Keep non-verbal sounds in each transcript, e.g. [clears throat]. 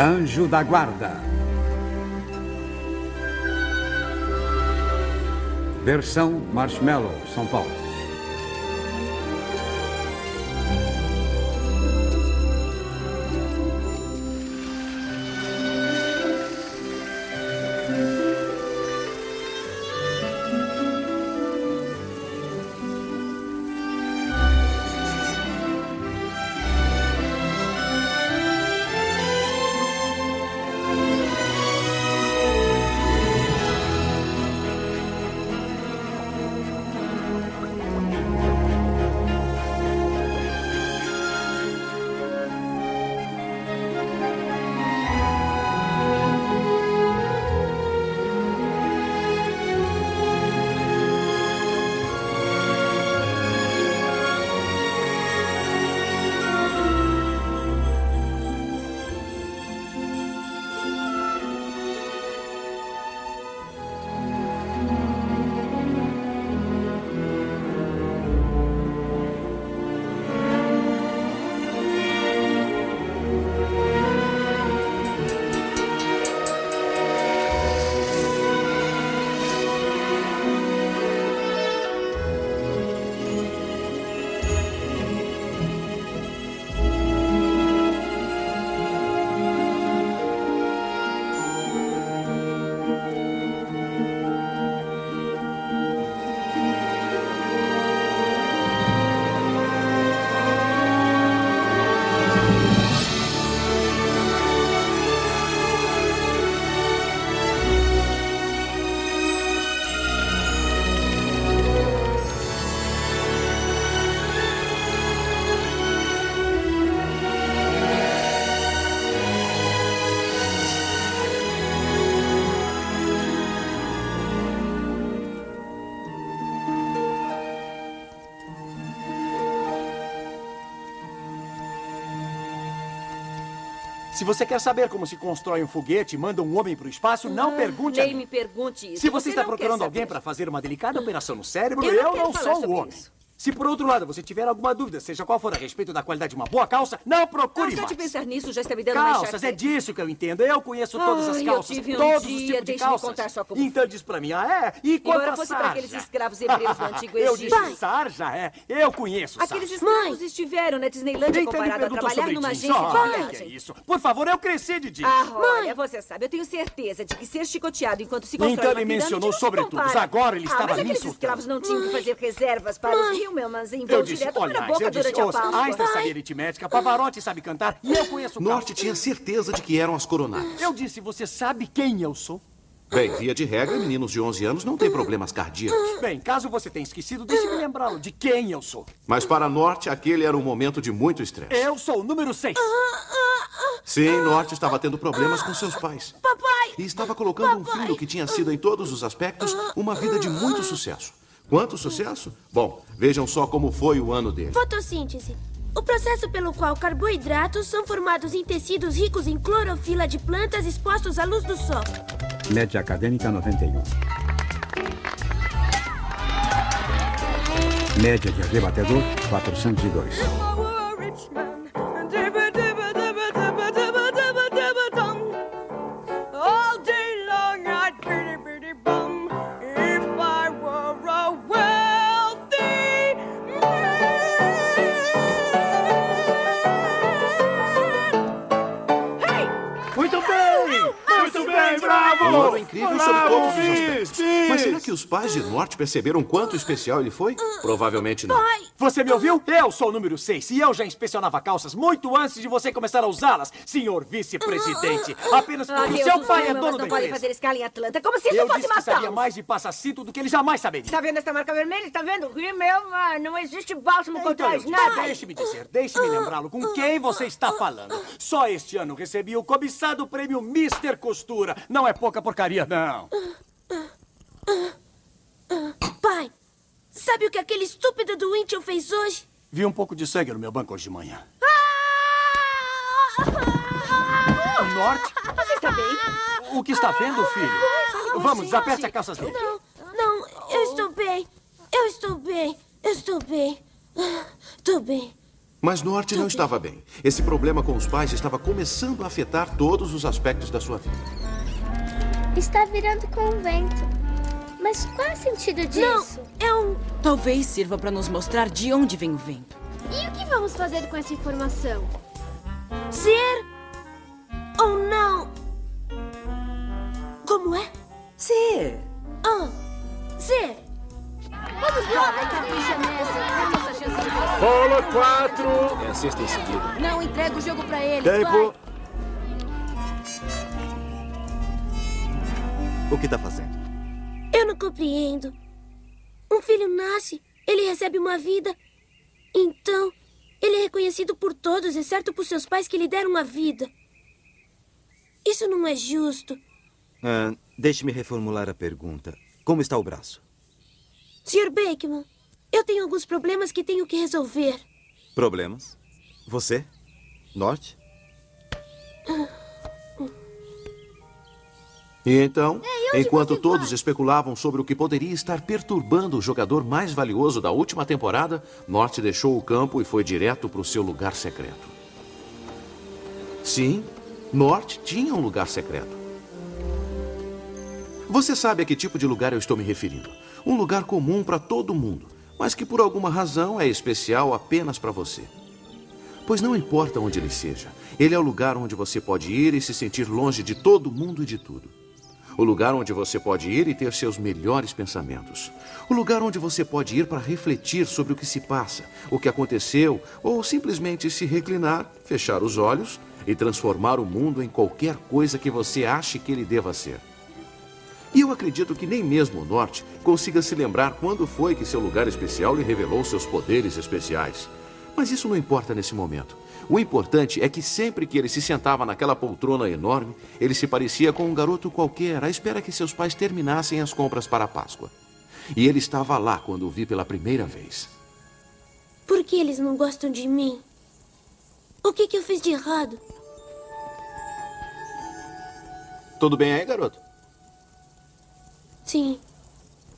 Anjo da Guarda. Versão Marshmallow, São Paulo. Se você quer saber como se constrói um foguete e manda um homem para o espaço, não pergunte a Nem mim. me pergunte isso. Se você, está não quer procurando alguém para fazer uma delicada operação no cérebro, Eu eu, não quero não, sou o homem. isso. Se por outro lado você tiver alguma dúvida, seja qual for a respeito da qualidade de uma boa calça, não procure só mais. de pensar nisso já está me dando mais Calças, é enxaqueca. disso que eu entendo. Eu conheço todas as Ai, eu calças, tive um todos dia, os tipos de calças. contar só como Então diz pra mim, ah, é? E quanto Embora a fosse sarja? para aqueles escravos hebreus do [laughs] Antigo Eu Egito. disse sarja, é. Eu conheço Aqueles sarja. escravos estiveram na Disneylândia Então comparado a trabalhar sobre numa jeans. agência Olha, que é isso. Por favor, eu cresci de jeans. Ah, olha, você sabe, eu tenho certeza de que ser chicoteado enquanto se constrói Então ele mencionou não sobretudo. compara. Agora ele ah, estava mas me aqueles escravos não tinham que fazer reservas para os Em Eu disse, direto para a olha, boca eu disse, durante a ouça, Páscoa. Einstein sabia aritmética, Pavarotti sabe cantar e eu conheço Norte tinha certeza de que eram as coronárias. Eu disse, você sabe quem eu sou? Bem, via de regra, meninos de 11 anos não têm problemas cardíacos. Bem, caso você tenha esquecido, deixe-me lembrá-lo de quem eu sou. Mas para Norte, aquele era um momento de muito estresse. Eu sou o número 6. Sim, Norte estava tendo problemas com seus pais. Papai! E estava colocando um filho que tinha sido, em todos os aspectos, uma vida de muito sucesso. Quanto sucesso? Bom, vejam só como foi o ano dele. Fotossíntese. O processo pelo qual carboidratos são formados em tecidos ricos em clorofila de plantas expostos à luz do sol. Média acadêmica 91. Média de rebatedor 402. Um ano incrível sobre todos os aspectos. bis. Mas será que os pais de Norte perceberam quanto especial ele foi? Provavelmente não. Você me ouviu? Eu sou o número 6 e eu já inspecionava calças muito antes de você começar a usá-las, senhor vice-presidente. Apenas Ah, porque Deus, seu pai é dono da não empresa. fazer escala em Atlanta, como se isso Eu fosse disse que sabia mais de passa-cinto do que ele jamais saberia. Tá vendo essa marca vermelha? Tá vendo? Rímel, ah, não existe bálsamo Então, contra eu as nada. deixe-me dizer, deixe-me lembrá-lo com quem você está falando. Só este ano recebi o cobiçado prêmio Mr. Costura. Não é pouca porcaria, não. Pai, sabe o que aquele estúpido do Winchell fez hoje? Vi um pouco de sangue no meu banco hoje de manhã. O norte? Você está bem? O que está vendo, filho? Vamos, desaperte as calças dele. Não, não, eu estou bem. Eu estou bem. Eu estou bem. Estou bem. Mas Norte não estava bem. Esse problema com os pais estava começando a afetar todos os aspectos da sua vida. Está virando convento. Mas qual é o sentido disso? Não, é um... Talvez sirva para nos mostrar de onde vem o vento. E o que vamos fazer com essa informação? Ser ou não? Como é? Ser. Ah, ser. Vamos lá, vai capricha nessa. Temos a chance de vencer. Bola 4. É a sexta em seguida. Não entrega o jogo para eles. Tempo. O que tá fazendo? Eu não compreendo. Um filho nasce, ele recebe uma vida. Então, ele é reconhecido por todos, exceto por seus pais que lhe deram uma vida. Isso não é justo. Ah, Deixe-me reformular a pergunta. Como está o braço? Sr. Bakeman, eu tenho alguns problemas que tenho que resolver. Problemas? Você? Norte? E então, enquanto todos especulavam sobre o que poderia estar perturbando o jogador mais valioso da última temporada, Norte deixou o campo e foi direto para o seu lugar secreto. Sim, Norte tinha um lugar secreto. Você sabe a que tipo de lugar eu estou me referindo. Um lugar comum para todo mundo, mas que por alguma razão é especial apenas para você. Pois não importa onde ele seja, ele é o lugar onde você pode ir e se sentir longe de todo mundo e de tudo. O lugar onde você pode ir e ter seus melhores pensamentos. O lugar onde você pode ir para refletir sobre o que se passa, o que aconteceu, ou simplesmente se reclinar, fechar os olhos e transformar o mundo em qualquer coisa que você ache que ele deva ser. E eu acredito que nem mesmo o Norte consiga se lembrar quando foi que seu lugar especial lhe revelou seus poderes especiais. Mas isso não importa nesse momento. O importante é que sempre que ele se sentava naquela poltrona enorme, ele se parecia com um garoto qualquer à espera que seus pais terminassem as compras para a Páscoa. E ele estava lá quando o vi pela primeira vez. Por que eles não gostam de mim? O que, que eu fiz de errado? Tudo bem aí, garoto? Sim.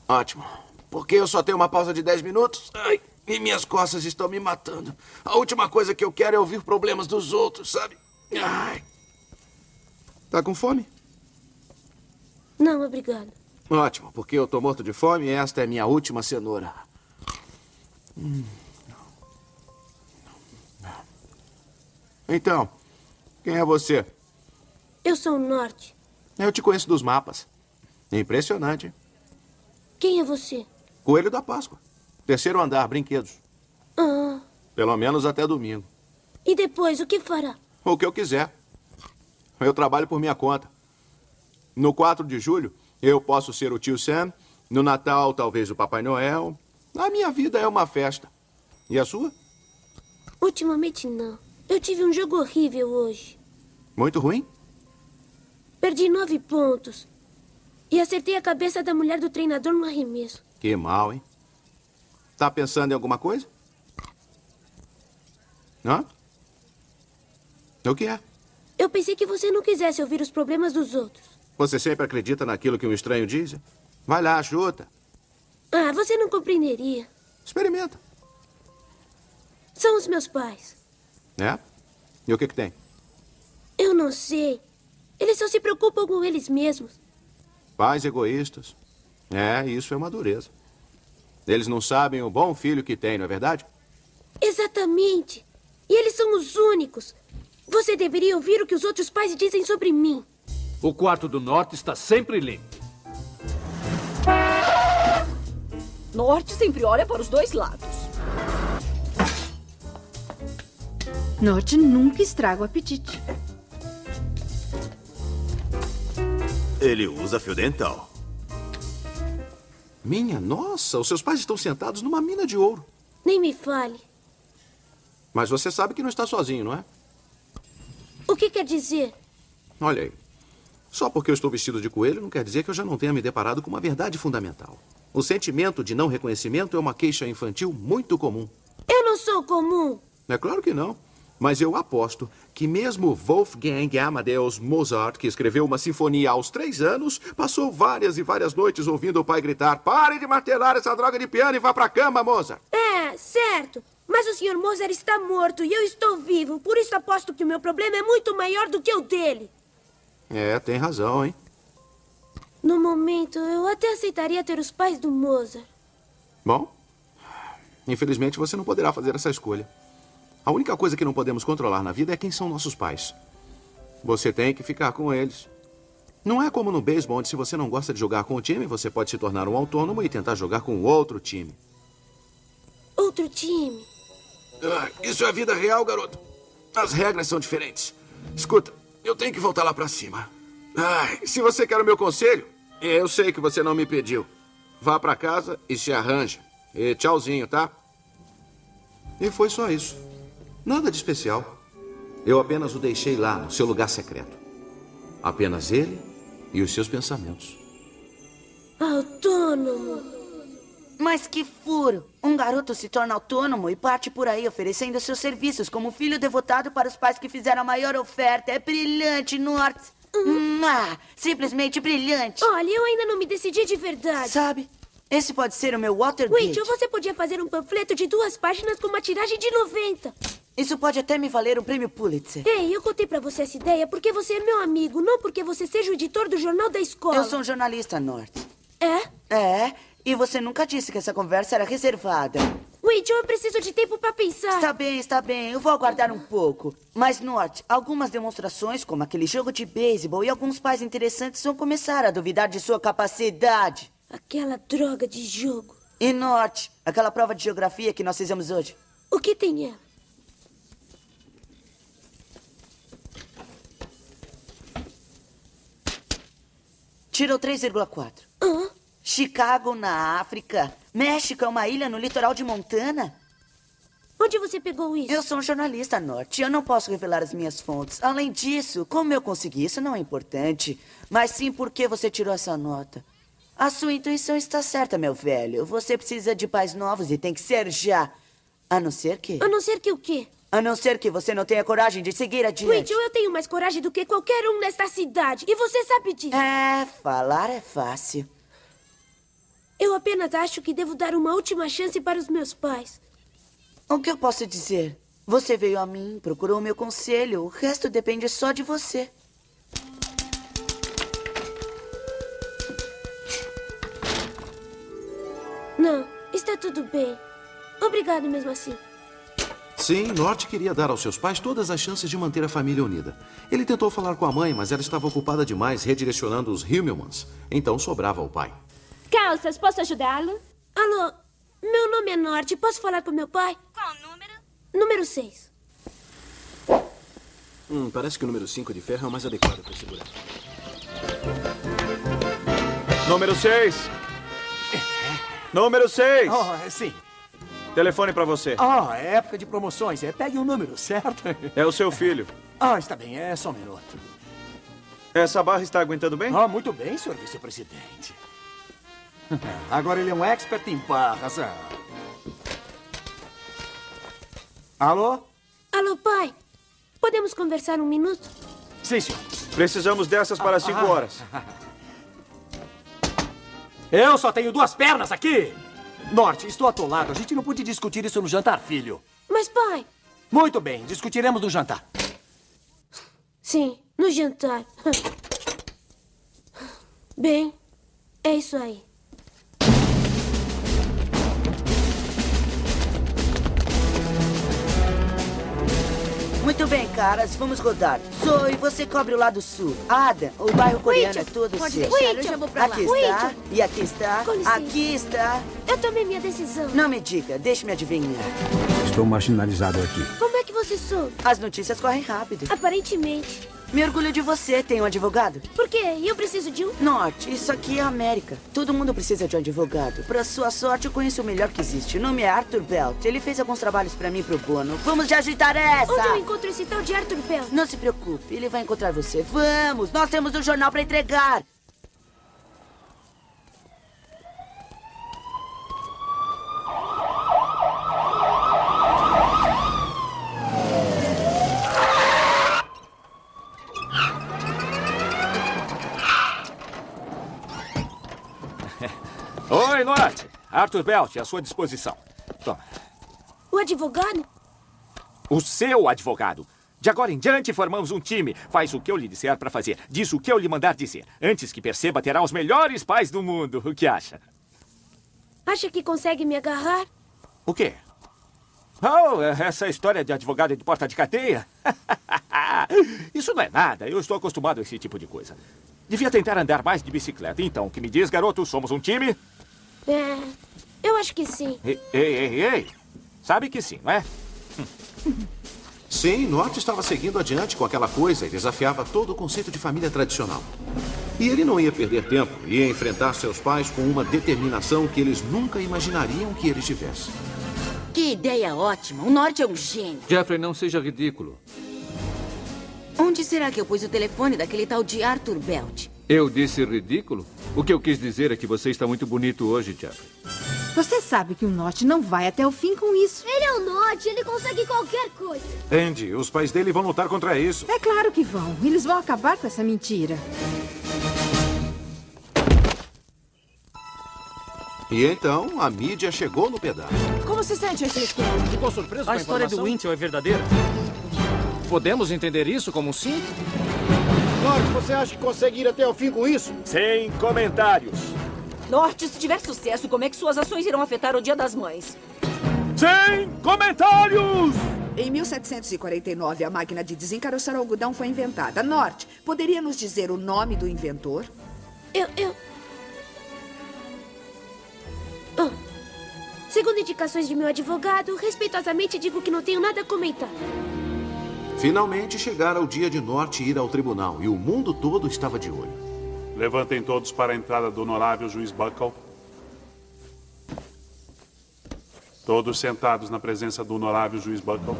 Ótimo. Porque eu só tenho uma pausa de 10 minutos? Ai, e minhas costas estão me matando. A última coisa que eu quero é ouvir problemas dos outros, sabe? Ai. Tá com fome? Não, obrigado. Ótimo, porque eu tô morto de fome e esta é minha última cenoura. Hum. Então, quem é você? Eu sou o Norte. Eu te conheço dos mapas. Impressionante. Quem é você? Coelho da Páscoa. Terceiro andar, brinquedos. Ah, Pelo menos até domingo. e depois, o que fará? O que eu quiser. Eu trabalho por minha conta. No 4 de julho, eu posso ser o tio Sam. No Natal, talvez o Papai Noel. A minha vida é uma festa. E a sua? Ultimamente, não. Eu tive um jogo horrível hoje. Muito ruim? Perdi nove pontos. E acertei a cabeça da mulher do treinador no arremesso. Que mal, hein? Tá pensando em alguma coisa? Hã? O que é? Eu pensei que você não quisesse ouvir os problemas dos outros. Você sempre acredita naquilo que um estranho diz? Vai lá, chuta. Ah, você não compreenderia. Experimenta. São os meus pais. É? E o que que tem? Eu não sei. Eles só se preocupam com eles mesmos. Pais egoístas. É, isso é uma dureza. Eles não sabem o bom filho que têm, não é verdade? Exatamente. E eles são os únicos. Você deveria ouvir o que os outros pais dizem sobre mim. O quarto do norte está sempre limpo. Norte sempre olha para os dois lados. Norte nunca estraga o apetite. Ele usa fio dental. Minha nossa, os seus pais estão sentados numa mina de ouro. Nem me fale. Mas você sabe que não está sozinho, não é? O que quer dizer? Olha aí. Só porque eu estou vestido de coelho não quer dizer que eu já não tenha me deparado com uma verdade fundamental. O sentimento de não reconhecimento é uma queixa infantil muito comum. Eu não sou comum. É claro que não. Mas eu aposto que mesmo Wolfgang Amadeus Mozart, que escreveu uma sinfonia aos três anos, passou várias e várias noites ouvindo o pai gritar: Pare de martelar essa droga de piano e vá pra cama, Mozart! É, certo. Mas o Sr. Moser está morto e eu estou vivo. Por isso aposto que o meu problema é muito maior do que o dele. É, tem razão, hein? No momento, eu até aceitaria ter os pais do Mozart. Bom, infelizmente você não poderá fazer essa escolha. A única coisa que não podemos controlar na vida é quem são nossos pais. Você tem que ficar com eles. Não é como no beisebol, onde se você não gosta de jogar com o time, você pode se tornar um autônomo e tentar jogar com outro time. Outro time. Ah, isso é a vida real, garoto. As regras são diferentes. Escuta, eu tenho que voltar lá pra cima. Ai, se você quer o meu conselho, eu sei que você não me pediu. Vá pra casa e se arranje. E tchauzinho, tá? E foi só isso. Nada de especial. Eu apenas o deixei lá, no seu lugar secreto. Apenas ele e os seus pensamentos. Autônomo. Mas que furo! Um garoto se torna autônomo e parte por aí oferecendo seus serviços como filho devotado para os pais que fizeram a maior oferta. É brilhante, Norte. Hum, ah, simplesmente brilhante. Olha, eu ainda não me decidi de verdade. Sabe, esse pode ser o meu Watergate. Wait, você podia fazer um panfleto de duas páginas com uma tiragem de 90. Isso pode até me valer um prêmio Pulitzer. Ei, eu contei pra você essa ideia porque você é meu amigo, não porque você seja o editor do jornal da escola. Eu sou um jornalista, Norte. É? É, e você nunca disse que essa conversa era reservada. Wait, eu preciso de tempo pra pensar. Está bem, está bem. Eu vou aguardar um pouco. Mas, Norte, algumas demonstrações, como aquele jogo de beisebol e alguns pais interessantes vão começar a duvidar de sua capacidade. Aquela droga de jogo. E, Norte, aquela prova de geografia que nós fizemos hoje. O que tem ela? Tirou 3,4. Hã? Chicago, na África. México é uma ilha no litoral de Montana. Onde você pegou isso? Eu sou um jornalista, Norte. Eu não posso revelar as minhas fontes. Além disso, como eu consegui isso não é importante. Mas sim por que você tirou essa nota. A sua intuição está certa, meu velho. Você precisa de pais novos e tem que ser já. A não ser que. A não ser que o quê? A não ser que você não tenha coragem de seguir adiante. Wait, eu tenho mais coragem do que qualquer um nesta cidade. E você sabe disso. É, falar é fácil. Eu apenas acho que devo dar uma última chance para os meus pais. O que eu posso dizer? Você veio a mim, procurou meu conselho. O resto depende só de você. Não, está tudo bem. Obrigado mesmo assim. Sim, Norte queria dar aos seus pais todas as chances de manter a família unida. Ele tentou falar com a mãe, mas ela estava ocupada demais redirecionando os Himmelmans. Então sobrava o pai. Calças, posso ajudá-lo? Alô, meu nome é Norte. Posso falar com meu pai? Qual número? Número 6. Hum, parece que o número 5 de ferro é o mais adequado para segurar. Número 6. Número 6. Oh, sim. Telefone pra você. Oh, é época de promoções. É, pegue o número, certo? [laughs] É o seu filho. Ah, está bem. É só um minuto. Essa barra está aguentando bem? Ah, muito bem, senhor vice-presidente. [laughs] Agora ele é um expert em barras. ah. Alô? Alô, pai. Podemos conversar um minuto? Sim, senhor. Precisamos dessas para Ah, 5 ah. horas. [laughs] Eu só tenho duas pernas aqui! Norte, estou atolado. A gente não pôde discutir isso no jantar, filho. Mas, pai. Muito bem, discutiremos no jantar. Sim, no jantar. Bem, é isso aí. Muito bem, caras, vamos rodar. Zoe, você cobre o lado sul. Adam, o bairro coreano é todo pode seu. deixar, eu já vou pra lá. Aqui está, Wait. e aqui está, aqui está. Eu tomei minha decisão. Não me diga, deixe-me adivinhar. Estou marginalizado aqui. Como é que você soube? As notícias correm rápido. Aparentemente. Me orgulho de você. Tem um advogado? Por quê? E eu preciso de um? Norte, isso aqui é a América. Todo mundo precisa de um advogado. Pra sua sorte, eu conheço o melhor que existe. O nome é Arthur Belt. Ele fez alguns trabalhos pra mim pro Bono. Vamos de agitar essa! Onde eu encontro esse tal de Arthur Bell? Não se preocupe, ele vai encontrar você. Vamos, nós temos um jornal pra entregar. Arthur Belt, à sua disposição. Toma. O advogado? O seu advogado. De agora em diante, formamos um time. Faz o que eu lhe disser para fazer. Diz o que eu lhe mandar dizer. Antes que perceba, terá os melhores pais do mundo. O que acha? Acha que consegue me agarrar? O quê? Oh, essa história de advogado de porta de cadeia? [laughs] Isso não é nada. Eu estou acostumado a esse tipo de coisa. Devia tentar andar mais de bicicleta. Então, o que me diz, garoto? Somos um time? É. Eu acho que sim. Ei, ei, ei, ei. Sabe que sim, não é? [laughs] Sim, Norte estava seguindo adiante com aquela coisa e desafiava todo o conceito de família tradicional. E ele não ia perder tempo, ia enfrentar seus pais com uma determinação que eles nunca imaginariam que ele tivesse. Que ideia ótima. O Norte é um gênio. Jeffrey, não seja ridículo. Onde será que eu pus o telefone daquele tal de Arthur Belt? Eu disse ridículo? O que eu quis dizer é que você está muito bonito hoje, Jeffrey. Você sabe que o Norte não vai até o fim com isso. Ele é o Norte, ele consegue qualquer coisa. Andy, os pais dele vão lutar contra isso. É claro que vão. Eles vão acabar com essa mentira. E então a mídia chegou no pedaço. Como se sente esse esquema? Ficou surpreso com A a história do informação? Winchell é verdadeira? Podemos entender isso como um sim? Norte, você acha que consegue ir até o fim com isso? Sem comentários. Norte, se tiver sucesso, como é que suas ações irão afetar o Dia das Mães? Sem comentários! Em 1749, a máquina de desencaroçar algodão foi inventada. Norte, poderia nos dizer o nome do inventor? Eu. eu... Ah. Segundo indicações de meu advogado, respeitosamente digo que não tenho nada a comentar. Finalmente chegara o dia de Norte ir ao tribunal e o mundo todo estava de olho. Levantem todos para a entrada do honorável juiz Buckle. Todos sentados na presença do honorável juiz Buckle.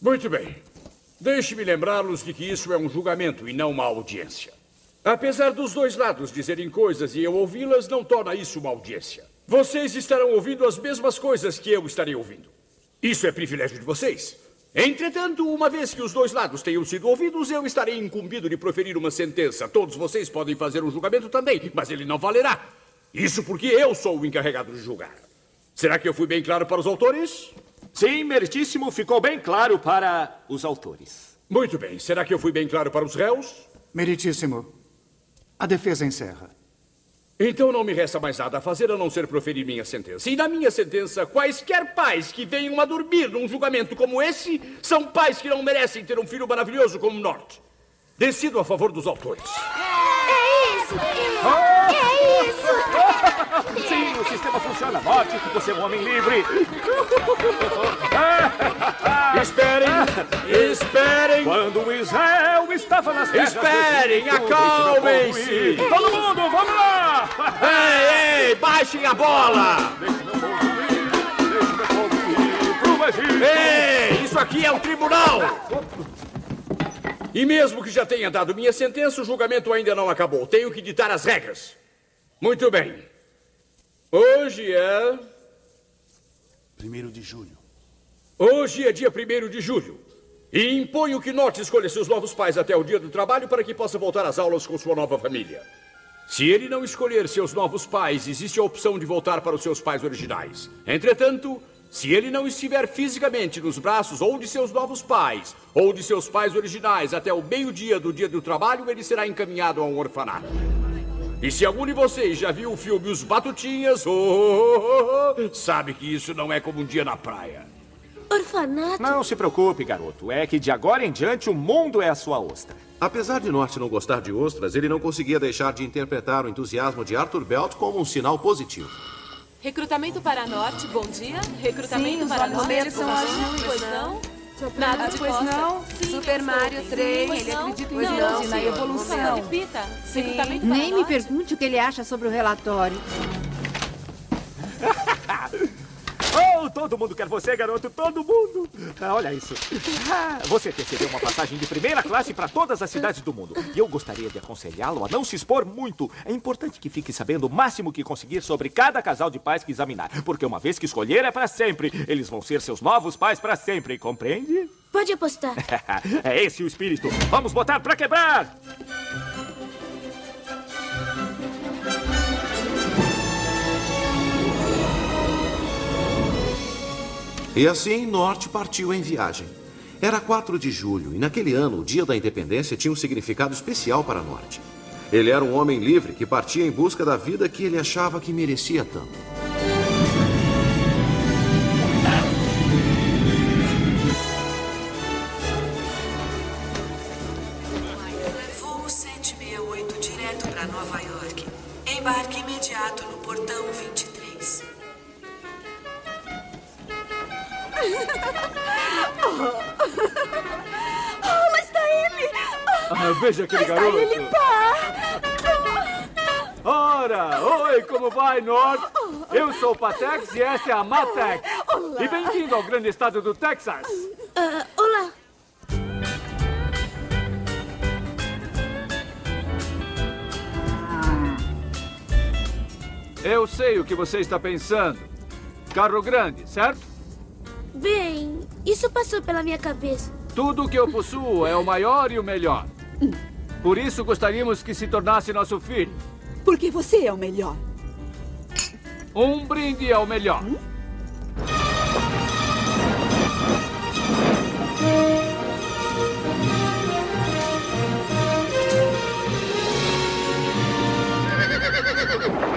Muito bem. Deixe-me lembrá-los de que isso é um julgamento e não uma audiência. Apesar dos dois lados dizerem coisas e eu ouvi-las, não torna isso uma audiência. Vocês estarão ouvindo as mesmas coisas que eu estarei ouvindo. Isso é privilégio de vocês. Entretanto, uma vez que os dois lados tenham sido ouvidos, eu estarei incumbido de proferir uma sentença. Todos vocês podem fazer um julgamento também, mas ele não valerá. Isso porque eu sou o encarregado de julgar. Será que eu fui bem claro para os autores? Sim, meritíssimo. Ficou bem claro para os autores. Muito bem. Será que eu fui bem claro para os réus? Meritíssimo. A defesa encerra. Então não me resta mais nada a fazer a não ser proferir minha sentença. E na minha sentença, quaisquer pais que venham a dormir num julgamento como esse são pais que não merecem ter um filho maravilhoso como Norte. Decido a favor dos autores. É isso! É isso! [laughs] O sistema funciona. Note que você é um homem livre. [laughs] Esperem! Esperem! Quando Israel estava nas terras... Esperem! Acalmem-se! Todo mundo, vamos lá! Ei, ei! Baixem a bola! Ei! Isso aqui é um tribunal! E mesmo que já tenha dado minha sentença, o julgamento ainda não acabou. Tenho que ditar as regras. Muito bem. Hoje é. Primeiro de julho. Hoje é dia 1 de julho. E imponho que Norte escolha seus novos pais até o dia do trabalho para que possa voltar às aulas com sua nova família. Se ele não escolher seus novos pais, existe a opção de voltar para os seus pais originais. Entretanto, se ele não estiver fisicamente nos braços ou de seus novos pais, ou de seus pais originais até o meio-dia do dia do trabalho, ele será encaminhado a um orfanato. E se algum de vocês já viu o filme Os Batutinhas, oh, oh, oh, oh, sabe que isso não é como um dia na praia. Orfanato? Não se preocupe, garoto. É que de agora em diante o mundo é a sua ostra. Apesar de Norte não gostar de ostras, ele não conseguia deixar de interpretar o entusiasmo de Arthur Belt como um sinal positivo. Recrutamento para Norte, bom dia. Recrutamento Sim, para Norte, são bom dia. azuis. Pois não? Nada de pois costas. não. Sim, Super. Mario 3, Pois ele não? acredita em Não, Deus e na evolução. Repita. Sim. Nem me pergunte o que ele acha sobre o relatório. [laughs] Oh, todo mundo quer você, garoto. Todo mundo. Ah, olha isso. Ah, você recebeu uma passagem de primeira classe para todas as cidades do mundo. E eu gostaria de aconselhá-lo a não se expor muito. É importante que fique sabendo o máximo que conseguir sobre cada casal de pais que examinar. Porque uma vez que escolher, é para sempre. Eles vão ser seus novos pais para sempre, compreende? Pode apostar. [laughs] é esse o espírito. Vamos botar para quebrar! E assim, Norte partiu em viagem. Era 4 de julho e naquele ano, o dia da independência tinha um significado especial para Norte. Ele era um homem livre que partia em busca da vida que ele achava que merecia tanto. Oh, lá está ele! Ah, veja aquele lá está garoto. ele, pá! Ora, oi, como vai, Norte? Eu sou o Patex e esta é a Matex. E bem-vindo ao grande estado do Texas. Ah, olá. Eu sei o que você está pensando. Carro grande, certo? Bem, isso passou pela minha cabeça. Tudo o que eu possuo é o maior e o melhor. Por isso gostaríamos que se tornasse nosso filho. Porque você é o melhor. Um brinde ao melhor.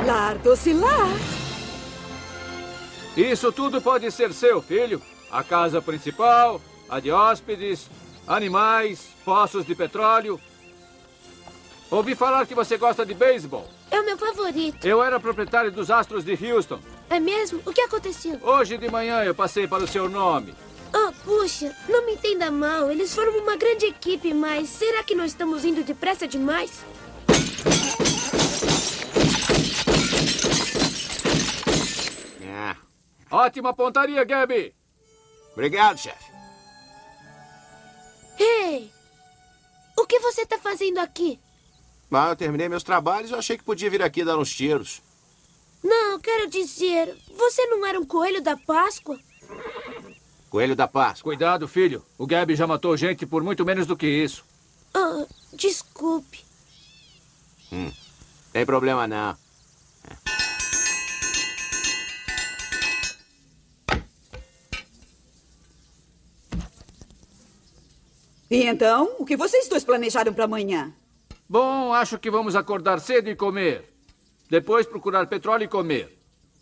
Lar docilar. Isso tudo pode ser seu, filho. A casa principal, a de hóspedes, animais, poços de petróleo. Ouvi falar que você gosta de beisebol. É o meu favorito. Eu era proprietário dos Astros de Houston. É mesmo? O que aconteceu? Hoje de manhã eu passei para o seu nome. Oh, puxa, não me entenda mal. Eles foram uma grande equipe, mas será que não estamos indo depressa demais? É. Ótima pontaria, Gabby. Obrigado, chefe. Ei! O que você está fazendo aqui? Ah, eu terminei meus trabalhos e achei que podia vir aqui dar uns tiros. Não, quero dizer, você não era um coelho da Páscoa? Coelho da Páscoa. Cuidado, filho. O Gabby já matou gente por muito menos do que isso. Ah, desculpe. Hum. Tem problema não. E então, o que vocês dois planejaram para amanhã? Bom, acho que vamos acordar cedo e comer. Depois procurar petróleo e comer.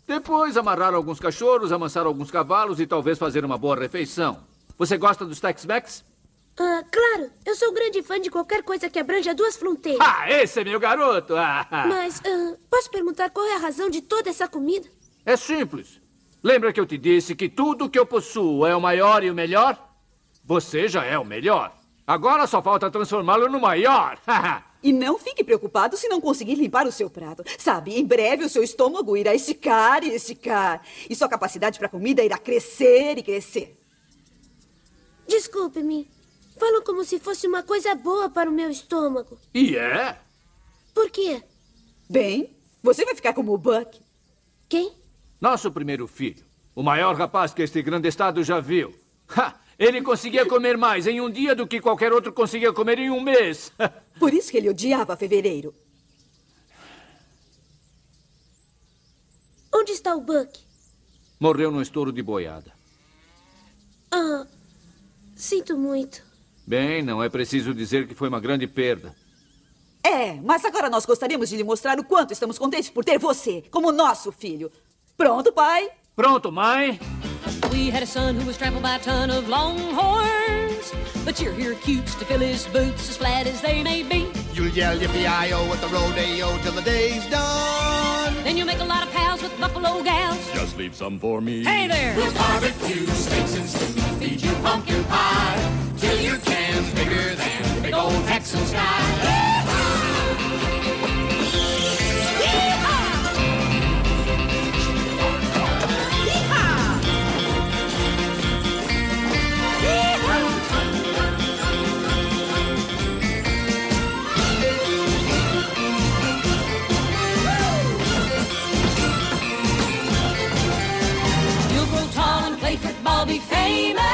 Depois amarrar alguns cachorros, amansar alguns cavalos e talvez fazer uma boa refeição. Você gosta dos Tex-Mex? Ah, claro. Eu sou um grande fã de qualquer coisa que abranja duas fronteiras. Ah, esse é meu garoto! Ah. Mas, ah, posso perguntar qual é a razão de toda essa comida? É simples. Lembra que eu te disse que tudo que eu possuo é o maior e o melhor? Você já é o melhor. Agora só falta transformá-lo no maior. [laughs] E não fique preocupado se não conseguir limpar o seu prato. Sabe, em breve o seu estômago irá esticar e esticar. E sua capacidade para comida irá crescer e crescer. Desculpe-me. Falam como se fosse uma coisa boa para o meu estômago. E é? Por quê? Bem, você vai ficar como o Buck. Quem? Nosso primeiro filho. O maior rapaz que este grande estado já viu. Ha! Ele conseguia comer mais em um dia do que qualquer outro conseguia comer em um mês. [laughs] Por isso que ele odiava fevereiro. Onde está o Buck? Morreu num estouro de boiada. Ah, sinto muito. Bem, não é preciso dizer que foi uma grande perda. É, mas agora nós gostaríamos de lhe mostrar o quanto estamos contentes por ter você como nosso filho. Pronto, pai? Pronto, mãe? We had a son who was trampled by a ton of longhorns. But you're here cutes to fill his boots as flat as they may be. You'll yell yippee-i-o at the rodeo till the day's done. Then you'll make a lot of pals with buffalo gals. Just leave some for me. Hey there! We'll barbecue steaks and stew, feed you pumpkin pie, till your can's bigger than the big old Texan sky. I'll be famous.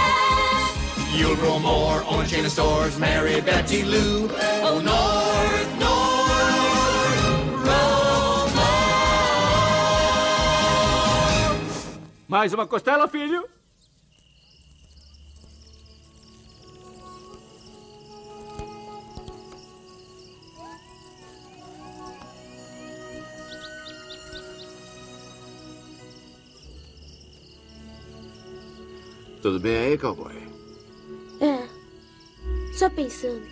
You'll grow more on chain of stores, Mary Betty Lou. Oh, North, North, Roll North. Mais uma costela, filho. Tudo bem aí, cowboy? É. Só pensando.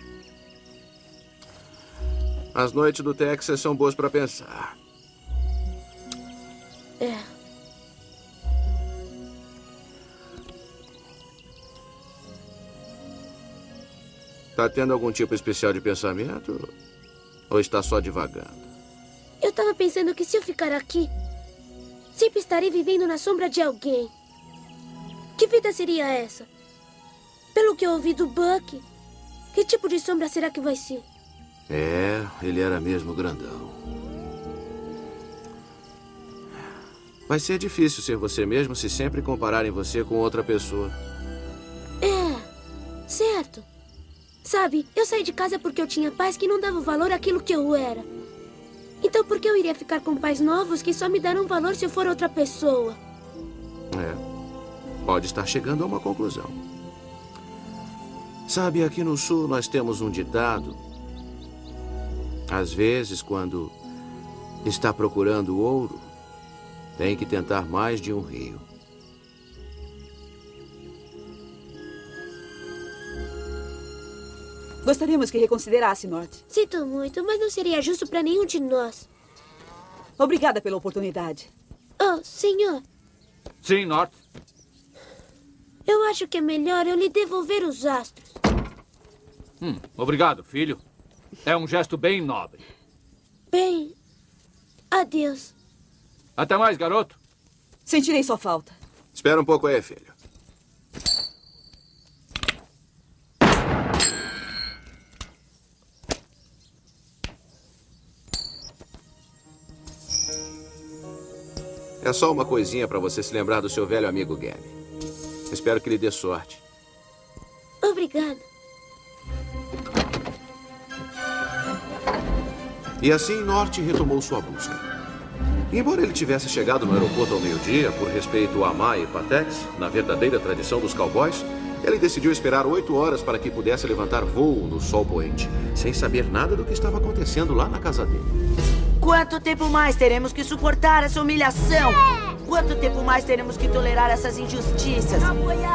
As noites do Texas são boas para pensar. É. Tá tendo algum tipo especial de pensamento? Ou está só divagando? Eu tava pensando que se eu ficar aqui, sempre estarei vivendo na sombra de alguém. Que vida seria essa? Pelo que eu ouvi do Buck, que tipo de sombra será que vai ser? É, ele era mesmo grandão. Vai ser difícil ser você mesmo se sempre compararem você com outra pessoa. É, certo. Sabe, eu saí de casa porque eu tinha pais que não davam valor àquilo que eu era. Então por que eu iria ficar com pais novos que só me darão valor se eu for outra pessoa? Pode estar chegando a uma conclusão. Sabe, aqui no sul nós temos um ditado. Às vezes, quando está procurando ouro, tem que tentar mais de um rio. Gostaríamos que reconsiderasse, Norte. Sinto muito, mas não seria justo para nenhum de nós. Obrigada pela oportunidade. Oh, senhor, Sim, Norte. Eu acho que é melhor eu lhe devolver os astros. Hum, obrigado, filho. É um gesto bem nobre. Bem, adeus. Até mais, garoto. Sentirei sua falta. Espera um pouco aí, filho. É só uma coisinha para você se lembrar do seu velho amigo Gabby. Espero que lhe dê sorte. Obrigada. E assim Norte retomou sua busca. Embora ele tivesse chegado no aeroporto ao meio-dia, por respeito a Amai e Patex, na verdadeira tradição dos cowboys, ele decidiu esperar oito horas para que pudesse levantar voo no sol poente, sem saber nada do que estava acontecendo lá na casa dele. Quanto tempo mais teremos que suportar essa humilhação? Quanto tempo mais teremos que tolerar essas injustiças?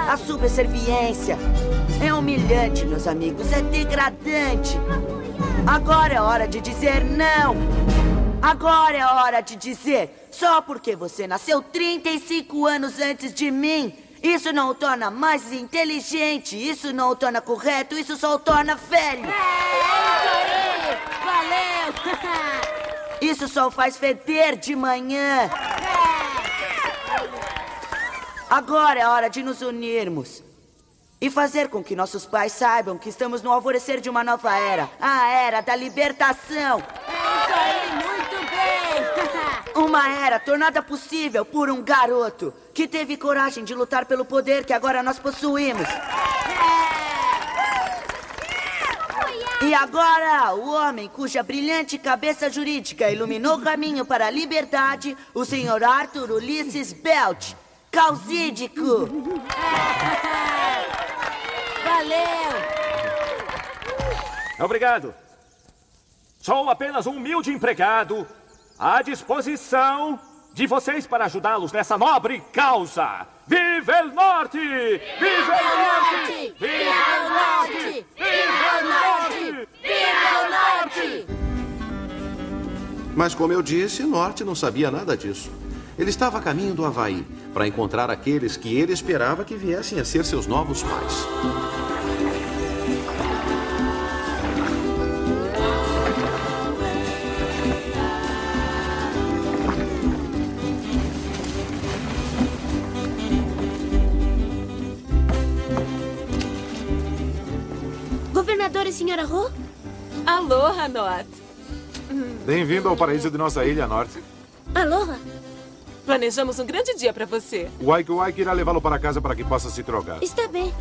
A subserviência. É humilhante, meus amigos. É degradante. Agora é hora de dizer não. Agora é hora de dizer: só porque você nasceu 35 anos antes de mim, isso não o torna mais inteligente, isso não o torna correto, isso só o torna velho. Valeu! [laughs] Isso só o faz feder de manhã. Agora é hora de nos unirmos. E fazer com que nossos pais saibam que estamos no alvorecer de uma nova era. A era da libertação. Isso aí, muito bem! [laughs] Uma era tornada possível por um garoto que teve coragem de lutar pelo poder que agora nós possuímos. E agora, o homem cuja brilhante cabeça jurídica iluminou o caminho para a liberdade, o senhor Arthur Ulisses Belt, causídico. Valeu! Obrigado. Sou apenas um humilde empregado à disposição de vocês para ajudá-los nessa nobre causa. Viva el Norte! Viva el Norte! Viva o Norte! Viva o Norte! Viva o Norte! Mas, como eu disse, Norte não sabia nada disso. Ele estava a caminho do Havaí para encontrar aqueles que ele esperava que viessem a ser seus novos pais. Governadora e senhora Ro? Aloha, Norte. Bem-vindo ao paraíso de nossa ilha norte. Aloha! Planejamos um grande dia pra você. O Ike Ike irá levá-lo para casa para que possa se trocar. Está bem.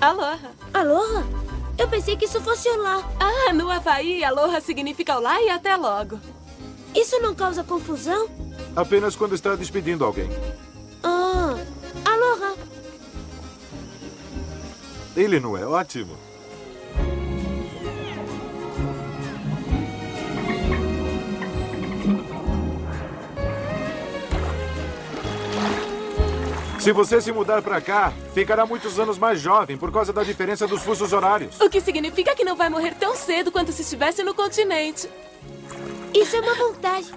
Aloha. Aloha? Eu pensei que isso fosse olá. Ah, no Havaí, aloha significa olá e até logo. Isso não causa confusão? Apenas quando está despedindo alguém. Ah, aloha. Ele não é ótimo. Se você se mudar pra cá, ficará muitos anos mais jovem por causa da diferença dos fusos horários. O que significa que não vai morrer tão cedo quanto se estivesse no continente. Isso é uma vantagem.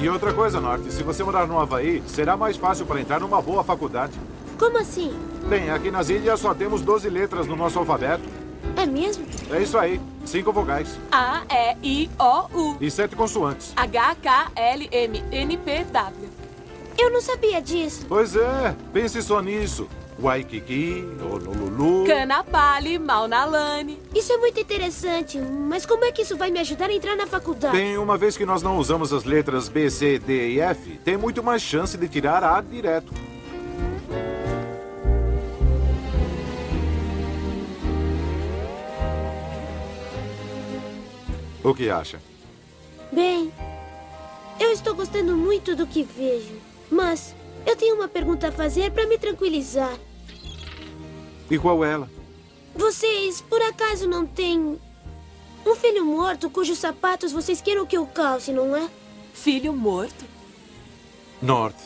E outra coisa, Norte, se você morar no Havaí, será mais fácil para entrar numa boa faculdade. Como assim? Bem, aqui nas ilhas só temos 12 letras no nosso alfabeto. É mesmo? É isso aí, cinco vogais A, E, I, O, U. e sete consoantes. H, K, L, M, N, P, W. Eu não sabia disso. Pois é, pense só nisso. Waikiki, Honolulu... Canapali, Maunalane. Isso é muito interessante, mas como é que isso vai me ajudar a entrar na faculdade? Bem, uma vez que nós não usamos as letras B, C, D e F, tem muito mais chance de tirar A direto. O que acha? Bem, eu estou gostando muito do que vejo, mas eu tenho uma pergunta a fazer para me tranquilizar. E qual é ela? Vocês, por acaso, não têm um filho morto cujos sapatos vocês queiram que eu calce, não é? Filho morto? Norte.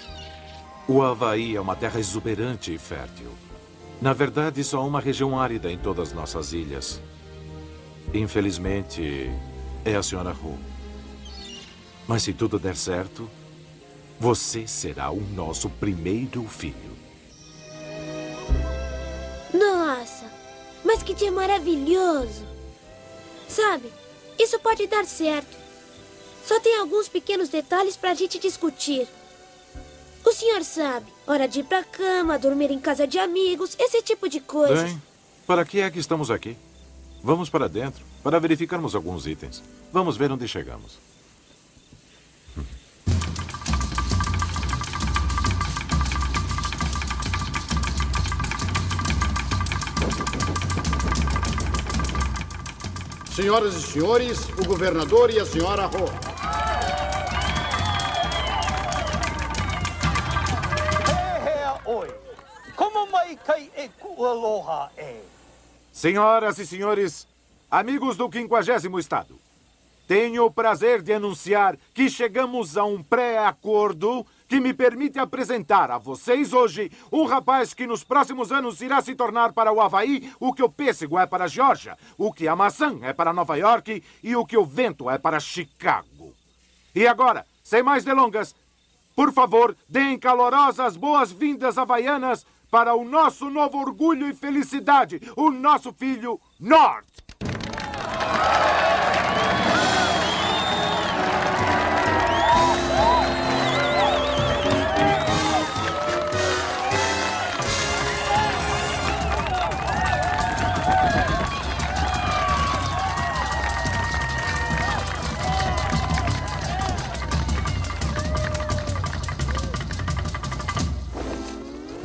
O Havaí é uma terra exuberante e fértil. Na verdade, só há uma região árida em todas nossas ilhas. Infelizmente, é a senhora Hu. Mas se tudo der certo, você será o nosso primeiro filho. Nossa, mas que dia maravilhoso! Sabe, isso pode dar certo. Só tem alguns pequenos detalhes pra gente discutir. O senhor sabe, hora de ir pra cama, dormir em casa de amigos, esse tipo de coisa. Bem, para que é que estamos aqui? Vamos para dentro, para verificarmos alguns itens. Vamos ver onde chegamos. Senhoras e senhores, o governador e a senhora Ho. Senhoras e senhores, amigos do 50 Estado, tenho o prazer de anunciar que chegamos a um pré-acordo que me permite apresentar a vocês hoje um rapaz que nos próximos anos irá se tornar para o Havaí o que o pêssego é para a Geórgia, o que a maçã é para Nova York e o que o vento é para Chicago. E agora, sem mais delongas, por favor, deem calorosas boas-vindas havaianas para o nosso novo orgulho e felicidade, o nosso filho North.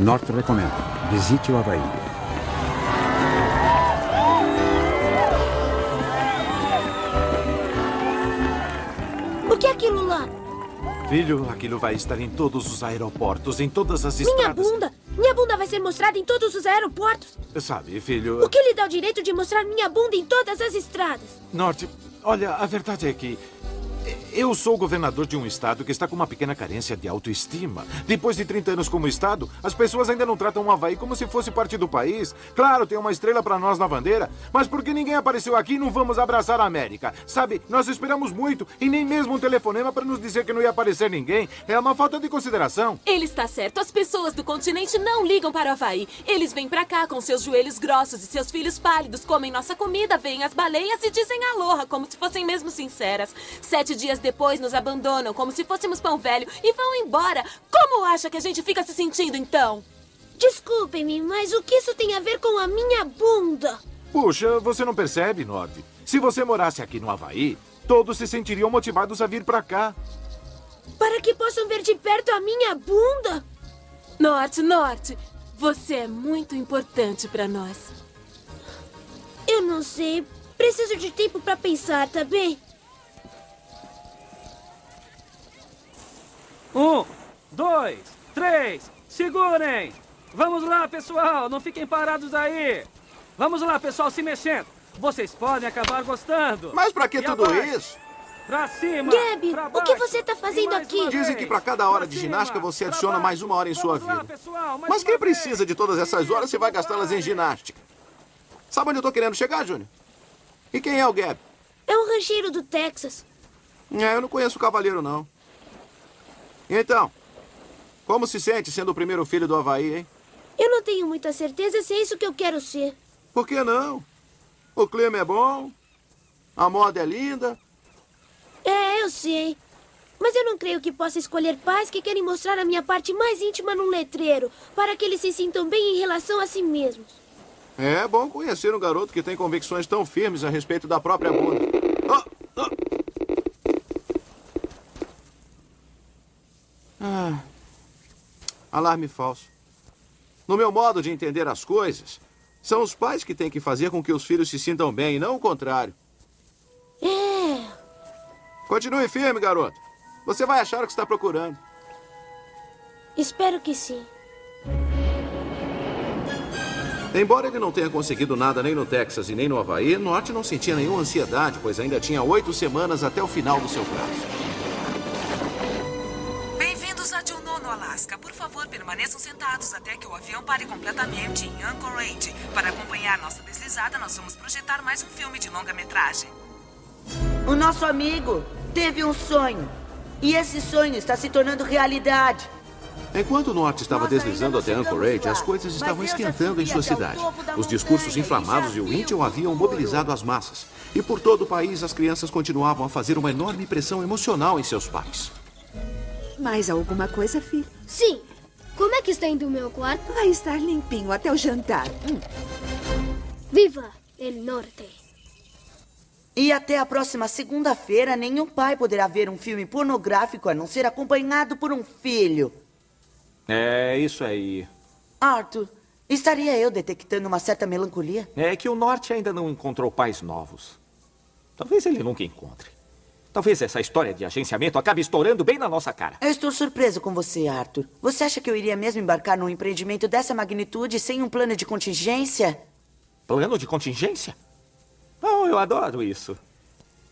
Norte recomenda. Visite o Havaí. Aquilo lá? Filho, aquilo vai estar em todos os aeroportos, em todas as Minha estradas. bunda! Minha bunda vai ser mostrada em todos os aeroportos. Sabe, filho. O que lhe dá o direito de mostrar minha bunda em todas as estradas? Norte, olha, a verdade é que eu sou governador de um estado que está com uma pequena carência de autoestima. Depois de 30 anos como estado, as pessoas ainda não tratam o Havaí como se fosse parte do país. Claro, tem uma estrela para nós na bandeira, mas porque ninguém apareceu aqui, não vamos abraçar a América. Sabe, nós esperamos muito e nem mesmo um telefonema para nos dizer que não ia aparecer ninguém. É uma falta de consideração. Ele está certo. As pessoas do continente não ligam para o Havaí. Eles vêm pra cá com seus joelhos grossos e seus filhos pálidos, comem nossa comida, veem as baleias e dizem aloha, como se fossem mesmo sinceras. Sete dias depois nos abandonam como se fôssemos pão velho e vão embora. Como acha que a gente fica se sentindo então? Desculpem-me, mas o que isso tem a ver com a minha bunda? Puxa, você não percebe, Norte? Se você morasse aqui no Havaí, todos se sentiriam motivados a vir para cá. Para que possam ver de perto a minha bunda? Norte, Norte, você é muito importante para nós. Eu não sei. Preciso de tempo para pensar, tá bem? Um, dois, três, segurem! Vamos lá, pessoal, não fiquem parados aí! Vamos lá, pessoal, se mexendo! Vocês podem acabar gostando! Mas pra que E tudo abaixo? isso? Pra cima! Gabi, pra o que você tá fazendo aqui? Dizem que pra cada hora de ginástica você adiciona mais uma hora em sua vida. Mas quem precisa de todas essas horas se vai gastá-las em ginástica? Sabe onde eu tô querendo chegar, Júnior? E quem é o Gab? É um rancheiro do Texas. É, eu não conheço o cavaleiro, não. Então, como se sente sendo o primeiro filho do Havaí, hein? Eu não tenho muita certeza se é isso que eu quero ser. Por que não? O clima é bom, a moda é linda. É, eu sei. Mas eu não creio que possa escolher pais que querem mostrar a minha parte mais íntima num letreiro, para que eles se sintam bem em relação a si mesmos. É bom conhecer um garoto que tem convicções tão firmes a respeito da própria bunda. Ah, alarme falso. No meu modo de entender as coisas, são os pais que têm que fazer com que os filhos se sintam bem, e não o contrário. É. Continue firme, garoto. Você vai achar o que está procurando. Espero que sim. Embora ele não tenha conseguido nada nem no Texas e nem no Havaí, Norte não sentia nenhuma ansiedade, pois ainda tinha oito semanas até o final do seu prazo. No Alasca. Por favor, permaneçam sentados até que o avião pare completamente em Anchorage. Para acompanhar nossa deslizada, nós vamos projetar mais um filme de longa-metragem. O nosso amigo teve um sonho. E esse sonho está se tornando realidade. Enquanto o Norte estava Nós deslizando até Anchorage, lá, as coisas estavam esquentando em sua cidade. Os discursos montanha inflamados e Intel o haviam mobilizado as massas. E por todo o país, as crianças continuavam a fazer uma enorme pressão emocional em seus pais. Mais alguma coisa, filho? Sim. Como é que está indo o meu quarto? Vai estar limpinho até o jantar. Hum. Viva el norte. E até a próxima segunda-feira, nenhum pai poderá ver um filme pornográfico a não ser acompanhado por um filho. É isso aí. Arthur, estaria eu detectando uma certa melancolia? É que o Norte ainda não encontrou pais novos. Talvez ele nunca encontre. Talvez essa história de agenciamento acabe estourando bem na nossa cara. Eu estou surpreso com você, Arthur. Você acha que eu iria mesmo embarcar num empreendimento dessa magnitude sem um plano de contingência? Plano de contingência? Oh, eu adoro isso.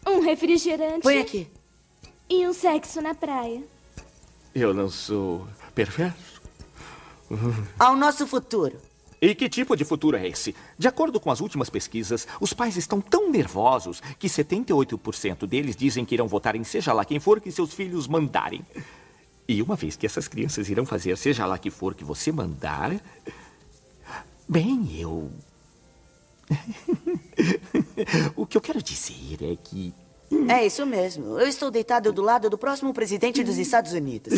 Um refrigerante. Põe aqui. E um sexo na praia. Eu não sou perverso. Ao nosso futuro. E que tipo de futuro é esse? De acordo com as últimas pesquisas, os pais estão tão nervosos que 78% deles dizem que irão votar em seja lá quem for que seus filhos mandarem. E uma vez que essas crianças irão fazer seja lá que for que você mandar. Bem, eu. [laughs] o que eu quero dizer é que. É isso mesmo. Eu estou deitado do lado do próximo presidente dos Estados Unidos.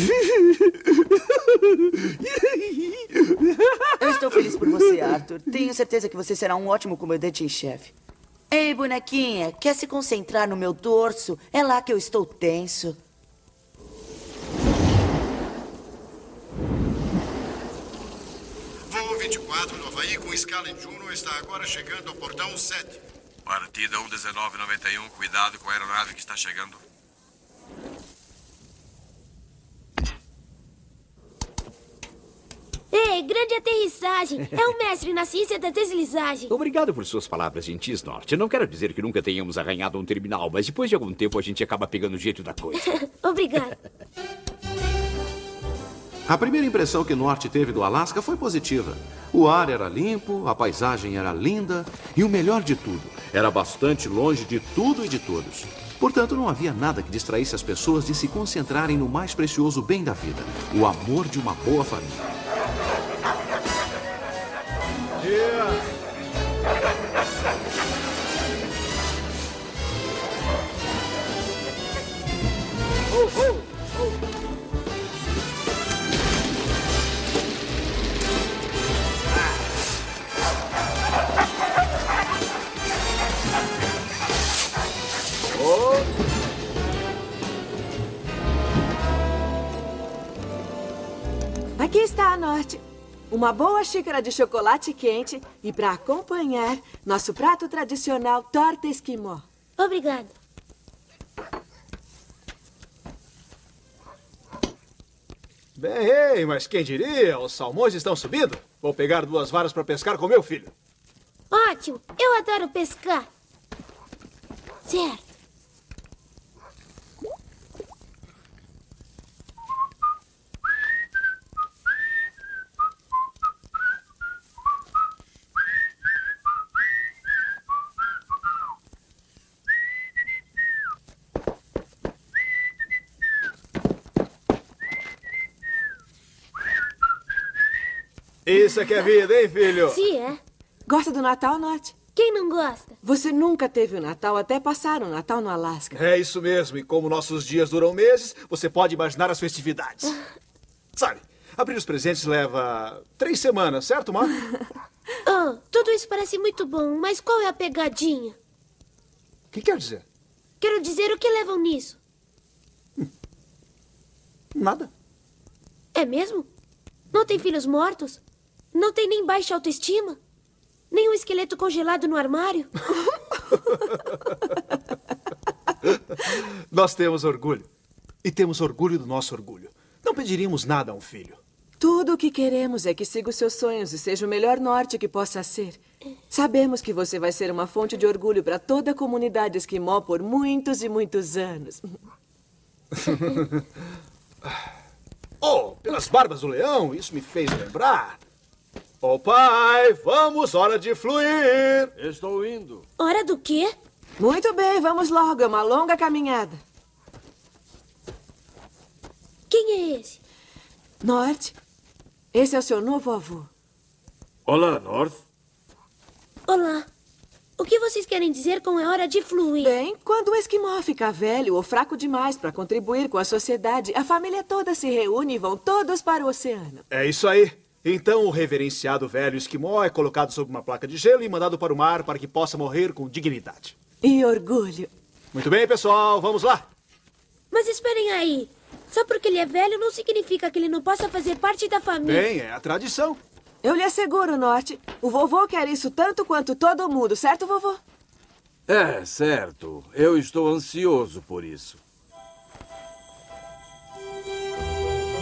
Eu estou feliz por você, Arthur. Tenho certeza que você será um ótimo comandante em chefe. Ei, bonequinha, quer se concentrar no meu dorso? É lá que eu estou tenso. Voo 24 no Havaí com escala em Juno está agora chegando ao portão 7. Partida 11991, cuidado com a aeronave que está chegando. Ei, grande aterrissagem. É um mestre na ciência da deslizagem. Obrigado por suas palavras gentis, Norte. Não quero dizer que nunca tenhamos arranhado um terminal, mas depois de algum tempo a gente acaba pegando o jeito da coisa. [laughs] Obrigada. [laughs] A primeira impressão que Norte teve do Alasca foi positiva. O ar era limpo, a paisagem era linda e o melhor de tudo, era bastante longe de tudo e de todos. Portanto, não havia nada que distraísse as pessoas de se concentrarem no mais precioso bem da vida, o amor de uma boa família. Yeah. Oh, oh. Uma boa xícara de chocolate quente e, para acompanhar, nosso prato tradicional, torta esquimó. Obrigada. Bem, mas quem diria? Os salmões estão subindo. Vou pegar duas varas para pescar com meu filho. Ótimo! Eu adoro pescar. Certo. Isso é que é vida, hein, filho? Sim, é. Gosta do Natal, Norte? Quem não gosta? Você nunca teve o Natal até passar o Natal no Alasca. É isso mesmo. E como nossos dias duram meses, você pode imaginar as festividades. Sabe, abrir os presentes leva três semanas, certo, Marco? Oh, [laughs] tudo isso parece muito bom, mas qual é a pegadinha? O que quer dizer? Quero dizer o que levam nisso. Nada. É mesmo? Não tem filhos mortos? Não tem nem baixa autoestima? Nem um esqueleto congelado no armário? [laughs] Nós temos orgulho. E temos orgulho do nosso orgulho. Não pediríamos nada a um filho. Tudo o que queremos é que siga os seus sonhos e seja o melhor norte que possa ser. Sabemos que você vai ser uma fonte de orgulho para toda a comunidade esquimó por muitos e muitos anos. [laughs] Oh, pelas barbas do leão, isso me fez lembrar. Ô oh, pai, vamos, hora de fluir. Estou indo. Hora do quê? Muito bem, vamos logo, é uma longa caminhada. Quem é esse? Norte. Esse é o seu novo avô. Olá, North. Olá. O que vocês querem dizer com é hora de fluir? Bem, quando o esquimó fica velho ou fraco demais para contribuir com a sociedade, a família toda se reúne e vão todos para o oceano. É isso aí. Então o reverenciado velho esquimó é colocado sob uma placa de gelo e mandado para o mar para que possa morrer com dignidade. E orgulho. Muito bem, pessoal, vamos lá. Mas esperem aí. Só porque ele é velho não significa que ele não possa fazer parte da família. Bem, é a tradição. Eu lhe asseguro, Norte. O vovô quer isso tanto quanto todo mundo, certo, vovô? É, certo. Eu estou ansioso por isso.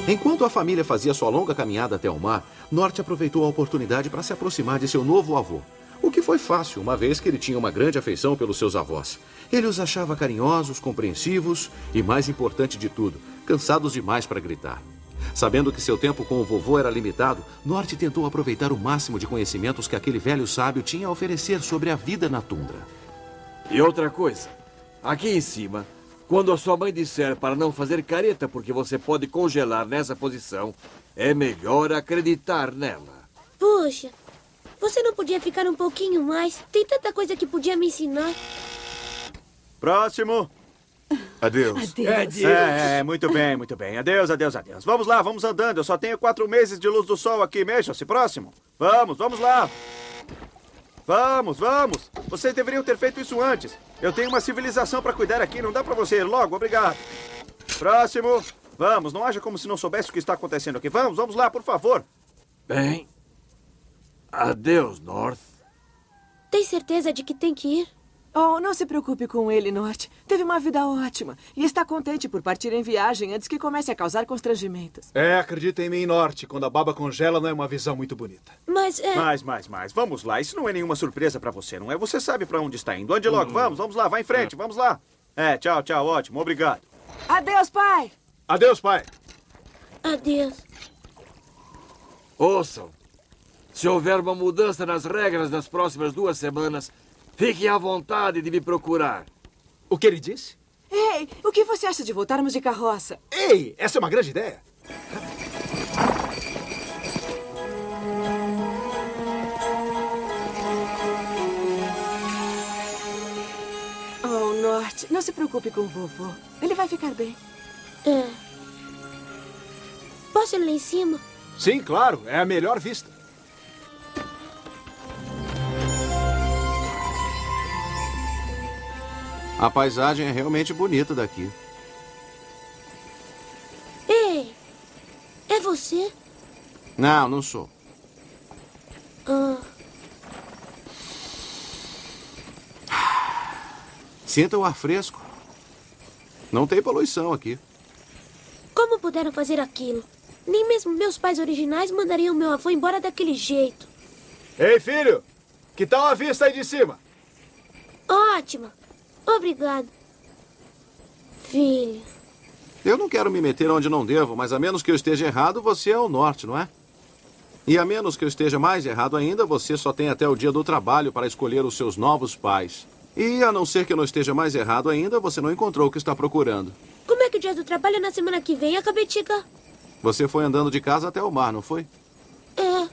Enquanto a família fazia sua longa caminhada até o mar, Norte aproveitou a oportunidade para se aproximar de seu novo avô. O que foi fácil, uma vez que ele tinha uma grande afeição pelos seus avós. Ele os achava carinhosos, compreensivos e, mais importante de tudo, cansados demais para gritar. Sabendo que seu tempo com o vovô era limitado, Norte tentou aproveitar o máximo de conhecimentos que aquele velho sábio tinha a oferecer sobre a vida na tundra. E outra coisa, aqui em cima, quando a sua mãe disser para não fazer careta porque você pode congelar nessa posição, é melhor acreditar nela. Puxa, você não podia ficar um pouquinho mais? Tem tanta coisa que podia me ensinar. Próximo. Adeus. Adeus. É, é, muito bem, muito bem. Adeus, adeus, adeus. Vamos lá, vamos andando. Eu só tenho quatro meses de luz do sol aqui. Mexam-se, próximo. Vamos, vamos lá. Vamos, vamos. Vocês deveriam ter feito isso antes. Eu tenho uma civilização para cuidar aqui. Não dá para você ir logo. Obrigado. Próximo. Vamos, não haja como se não soubesse o que está acontecendo aqui. Vamos, vamos lá, por favor. Bem. Adeus, North. Tem certeza de que tem que ir? Oh, não se preocupe com ele, Norte. Teve uma vida ótima e está contente por partir em viagem antes que comece a causar constrangimentos. É, acredita em mim, Norte. Quando a baba congela, não é uma visão muito bonita. Mas é. Mais, mais, mais. Vamos lá. Isso não é nenhuma surpresa para você, não é? Você sabe para onde está indo. Ande logo. Vamos, vamos lá. Vai em frente. Vamos lá. É, tchau, tchau. Ótimo. Obrigado. Adeus, pai. Adeus, pai. Adeus. Ouçam. Se houver uma mudança nas regras nas próximas duas semanas, fiquem à vontade de me procurar. O que ele disse? Ei, o que você acha de voltarmos de carroça? Ei, essa é uma grande ideia. Oh, Norte, não se preocupe com o vovô. Ele vai ficar bem. É. Posso ir lá em cima? Sim, claro. É a melhor vista. A paisagem é realmente bonita daqui. Ei, é você? Não, não sou. Senta Sinta o ar fresco. Não tem poluição aqui. Como puderam fazer aquilo? Nem mesmo meus pais originais mandariam meu avô embora daquele jeito. Ei, filho! Que tal a vista aí de cima? Ótima! Obrigado. Filho. Eu não quero me meter onde não devo, mas a menos que eu esteja errado, você é o norte, não é? E a menos que eu esteja mais errado ainda, você só tem até o dia do trabalho para escolher os seus novos pais. E a não ser que eu não esteja mais errado ainda, você não encontrou o que está procurando. Como é que o dia do trabalho é na semana que vem? Chegar. Você foi andando de casa até o mar, não foi? É.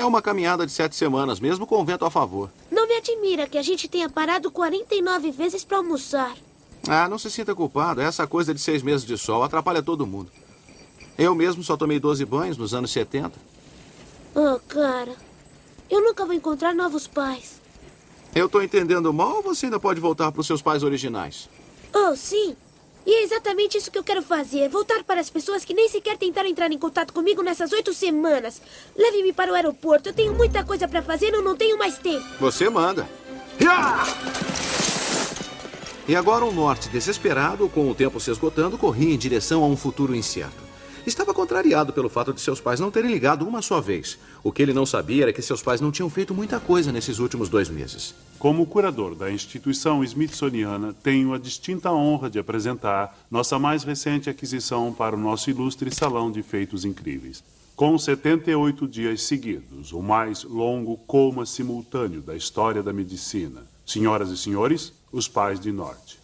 É uma caminhada de sete semanas, mesmo com o vento a favor. Admira que a gente tenha parado 49 vezes para almoçar. Ah, não se sinta culpado. Essa coisa de seis meses de sol atrapalha todo mundo. Eu mesmo só tomei 12 banhos nos anos 70. Oh, cara. Eu nunca vou encontrar novos pais. Eu estou entendendo mal ou você ainda pode voltar para os seus pais originais? Oh, sim. E é exatamente isso que eu quero fazer. Voltar para as pessoas que nem sequer tentaram entrar em contato comigo nessas oito semanas. Leve-me para o aeroporto. Eu tenho muita coisa para fazer eu não tenho mais tempo. Você manda. E agora o norte, desesperado, com o tempo se esgotando, corria em direção a um futuro incerto. Estava contrariado pelo fato de seus pais não terem ligado uma só vez. O que ele não sabia era que seus pais não tinham feito muita coisa nesses últimos dois meses. Como curador da instituição Smithsoniana, tenho a distinta honra de apresentar nossa mais recente aquisição para o nosso ilustre Salão de Feitos Incríveis. Com 78 dias seguidos, o mais longo coma simultâneo da história da medicina. Senhoras e senhores, os pais de Norte.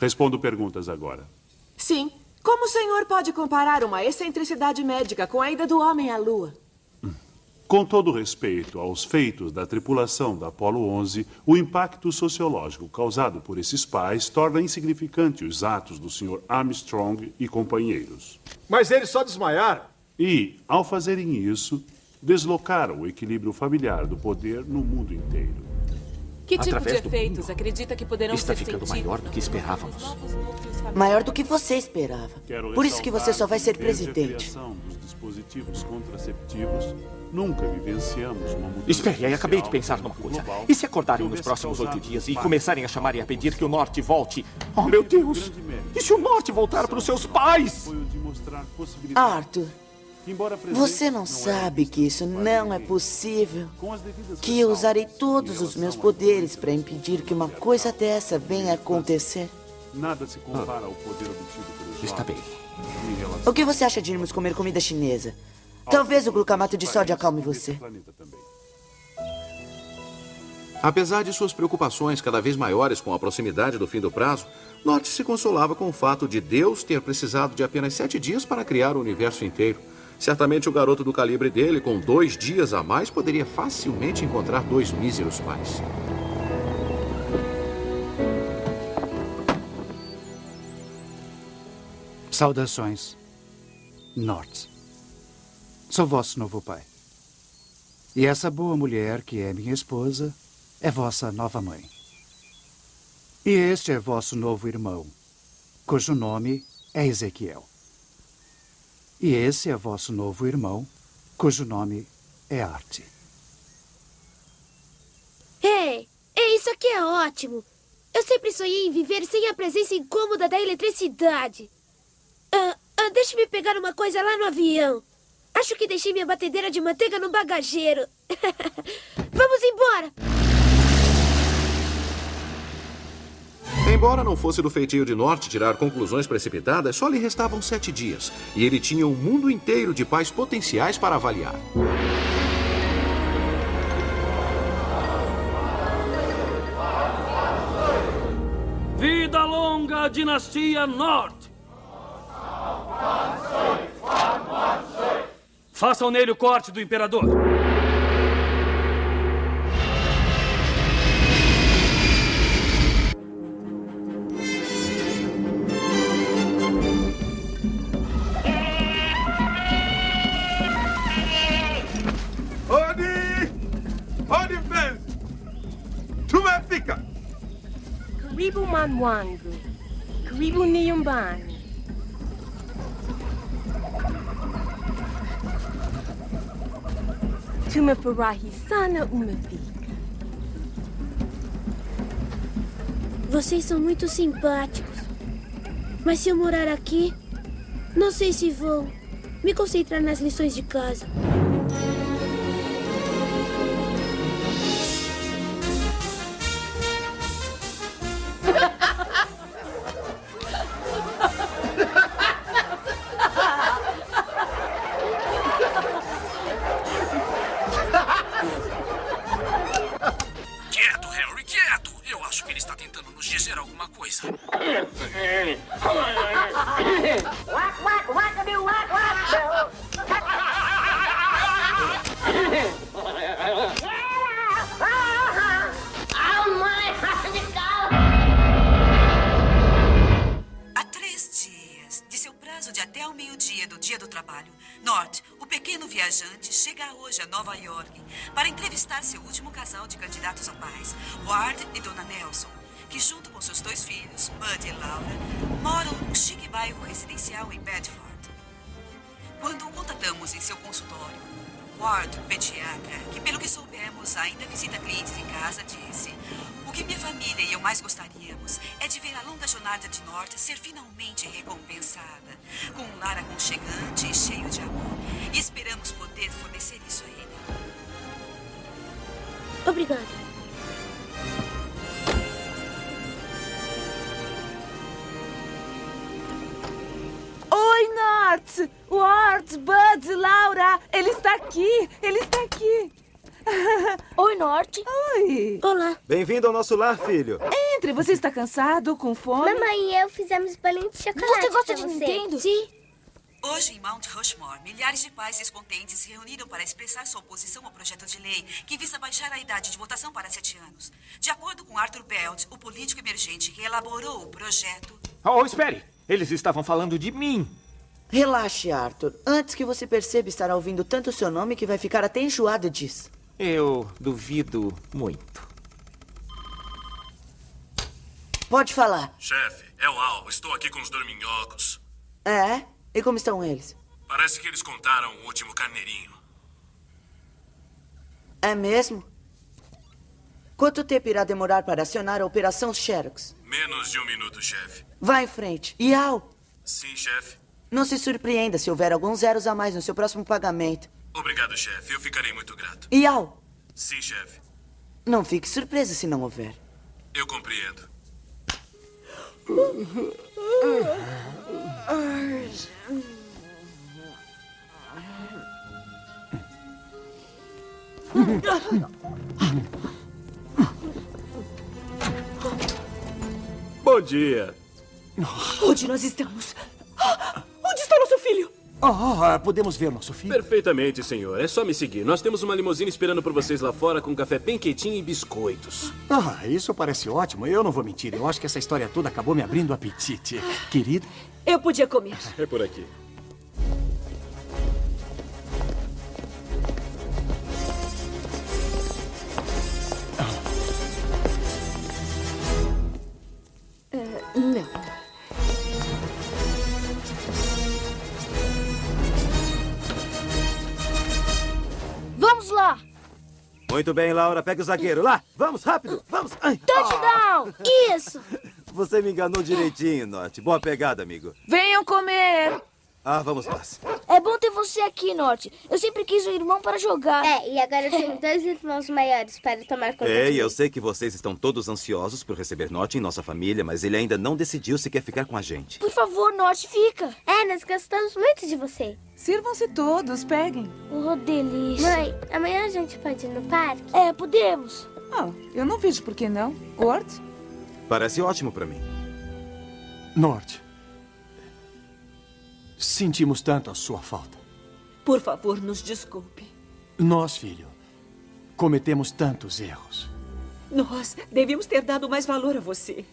Respondo perguntas agora. Sim. Como o senhor pode comparar uma excentricidade médica com a ida do homem à lua? Com todo respeito aos feitos da tripulação da Apollo 11, o impacto sociológico causado por esses pais torna insignificante os atos do Sr. Armstrong e companheiros. Mas eles só desmaiaram. E, ao fazerem isso, deslocaram o equilíbrio familiar do poder no mundo inteiro. Que tipo Através de do efeitos acredita que poderão Está ser ficando sentidos? maior do que esperávamos. Maior do que você esperava. Por isso que você só vai ser presidente. dos dispositivos contraceptivos, nunca vivenciamos uma mudança Espere, aí acabei de pensar numa coisa. E se acordarem nos próximos oito dias e começarem a chamar e a pedir que o Norte volte? Oh, meu Deus! E se o Norte voltar para os seus pais? Arthur, Embora presente, você não sabe que isso não é possível. Que eu usarei todos os meus poderes para impedir que uma coisa dessa venha a acontecer. Nada se compara ao poder obtido pelos Está bem. O que você acha de irmos comer comida chinesa? Talvez o glucamato de sódio acalme você. Apesar de suas preocupações cada vez maiores com a proximidade do fim do prazo, Norte se consolava com o fato de Deus ter precisado de apenas sete dias para criar o universo inteiro. Certamente o garoto do calibre dele, com dois dias a mais, poderia facilmente encontrar dois míseros pais. Saudações, Norte. Sou vosso novo pai. E essa boa mulher, que é minha esposa, é vossa nova mãe. E este é vosso novo irmão, cujo nome é Ezequiel. E esse é vosso novo irmão, cujo nome é Arte. Ei, é isso aqui é ótimo. Eu sempre sonhei em viver sem a presença incômoda da eletricidade. Ah, ah, Deixe-me pegar uma coisa lá no avião. Acho que deixei minha batedeira de manteiga no bagageiro. [laughs] Vamos embora! Embora não fosse do feitio de Norte tirar conclusões precipitadas, só lhe restavam sete dias. E ele tinha um mundo inteiro de pais potenciais para avaliar. Vida longa dinastia Norte! Façam nele o corte do imperador. Mjumbani wangu, karibuni nyumbani. Tumefurahi sana umefika. Vocês são muito simpáticos. Mas se eu morar aqui, não sei se vou me concentrar nas lições de casa. Dizer alguma coisa. Há três dias, de seu prazo de até ao meio-dia do dia do trabalho, Nord, o pequeno viajante, chega hoje a Nova York para entrevistar seu último casal de candidatos a paz, Ward e Dona Nelson, bairro residencial em Bedford. Quando o contatamos em seu consultório, Ward, pediatra, que pelo que soubemos ainda visita clientes em casa, disse: O que minha família e eu mais gostaríamos é de ver a longa jornada de norte ser finalmente recompensada, com um lar aconchegante e cheio de amor. E esperamos poder fornecer isso a ele. Obrigada. Oi, Nort! Ward, Bud, Laura! Ele está aqui! Ele está aqui! [laughs] Oi, Norte. Oi! Olá! Bem-vindo ao nosso lar, filho. Entre, você está cansado, com fome? Mamãe e eu fizemos bolinho de chocolate. Você gosta de você. Nintendo? Sim. Hoje, em Mount Rushmore, milhares de pais descontentes se reuniram para expressar sua oposição ao projeto de lei que visa baixar a idade de votação para sete anos. De acordo com Arthur Belt, o político emergente que elaborou o projeto, Oh, espere! Eles estavam falando de mim. Relaxe, Arthur. Antes que você perceba, estará ouvindo tanto seu nome que vai ficar até enjoado disso. Eu duvido muito. Pode falar. Chefe, é o Al. Estou aqui com os dorminhocos. É? E como estão eles? Parece que eles contaram o último carneirinho. É mesmo? Quanto tempo irá demorar para acionar a Operação Xerox? Menos de um minuto, chefe. Vá em frente. E Al, Sim, chefe. não se surpreenda se houver alguns zeros a mais no seu próximo pagamento. Obrigado, chefe. Eu ficarei muito grato. E Al, Sim, chefe. não fique surpreso se não houver. Eu compreendo. Bom dia. Onde nós estamos? Ah, Onde está nosso filho? Ah, podemos ver nosso filho? Perfeitamente, senhor. É só me seguir. Nós temos uma limusine esperando por vocês lá fora com café bem quentinho e biscoitos. Ah, isso parece ótimo. Eu não vou mentir. Eu acho que essa história toda acabou me abrindo apetite. Querido, Eu podia comer. É por aqui. Muito bem, Laura. Pega o zagueiro. Lá, vamos, rápido. Vamos. Ai. Touchdown! Isso! Você me enganou direitinho, Norte. Boa pegada, amigo. Venham comer! Ah, vamos lá. É bom ter você aqui, Norte. Eu sempre quis um irmão para jogar. É, e agora eu tenho dois irmãos maiores para tomar conta É, de e eu mim. sei que vocês estão todos ansiosos por receber Norte em nossa família, mas ele ainda não decidiu se quer ficar com a gente. Por favor, Norte, fica. É, nós gostamos muito de você. Sirvam-se todos, peguem. Oh, delícia. Mãe, amanhã a gente pode ir no parque? É, podemos. Ah, eu não vejo por que não. Gord? Parece ótimo pra mim. Norte. Sentimos tanto a sua falta. Por favor, nos desculpe. Nós, filho, cometemos tantos erros. Nós devíamos ter dado mais valor a você.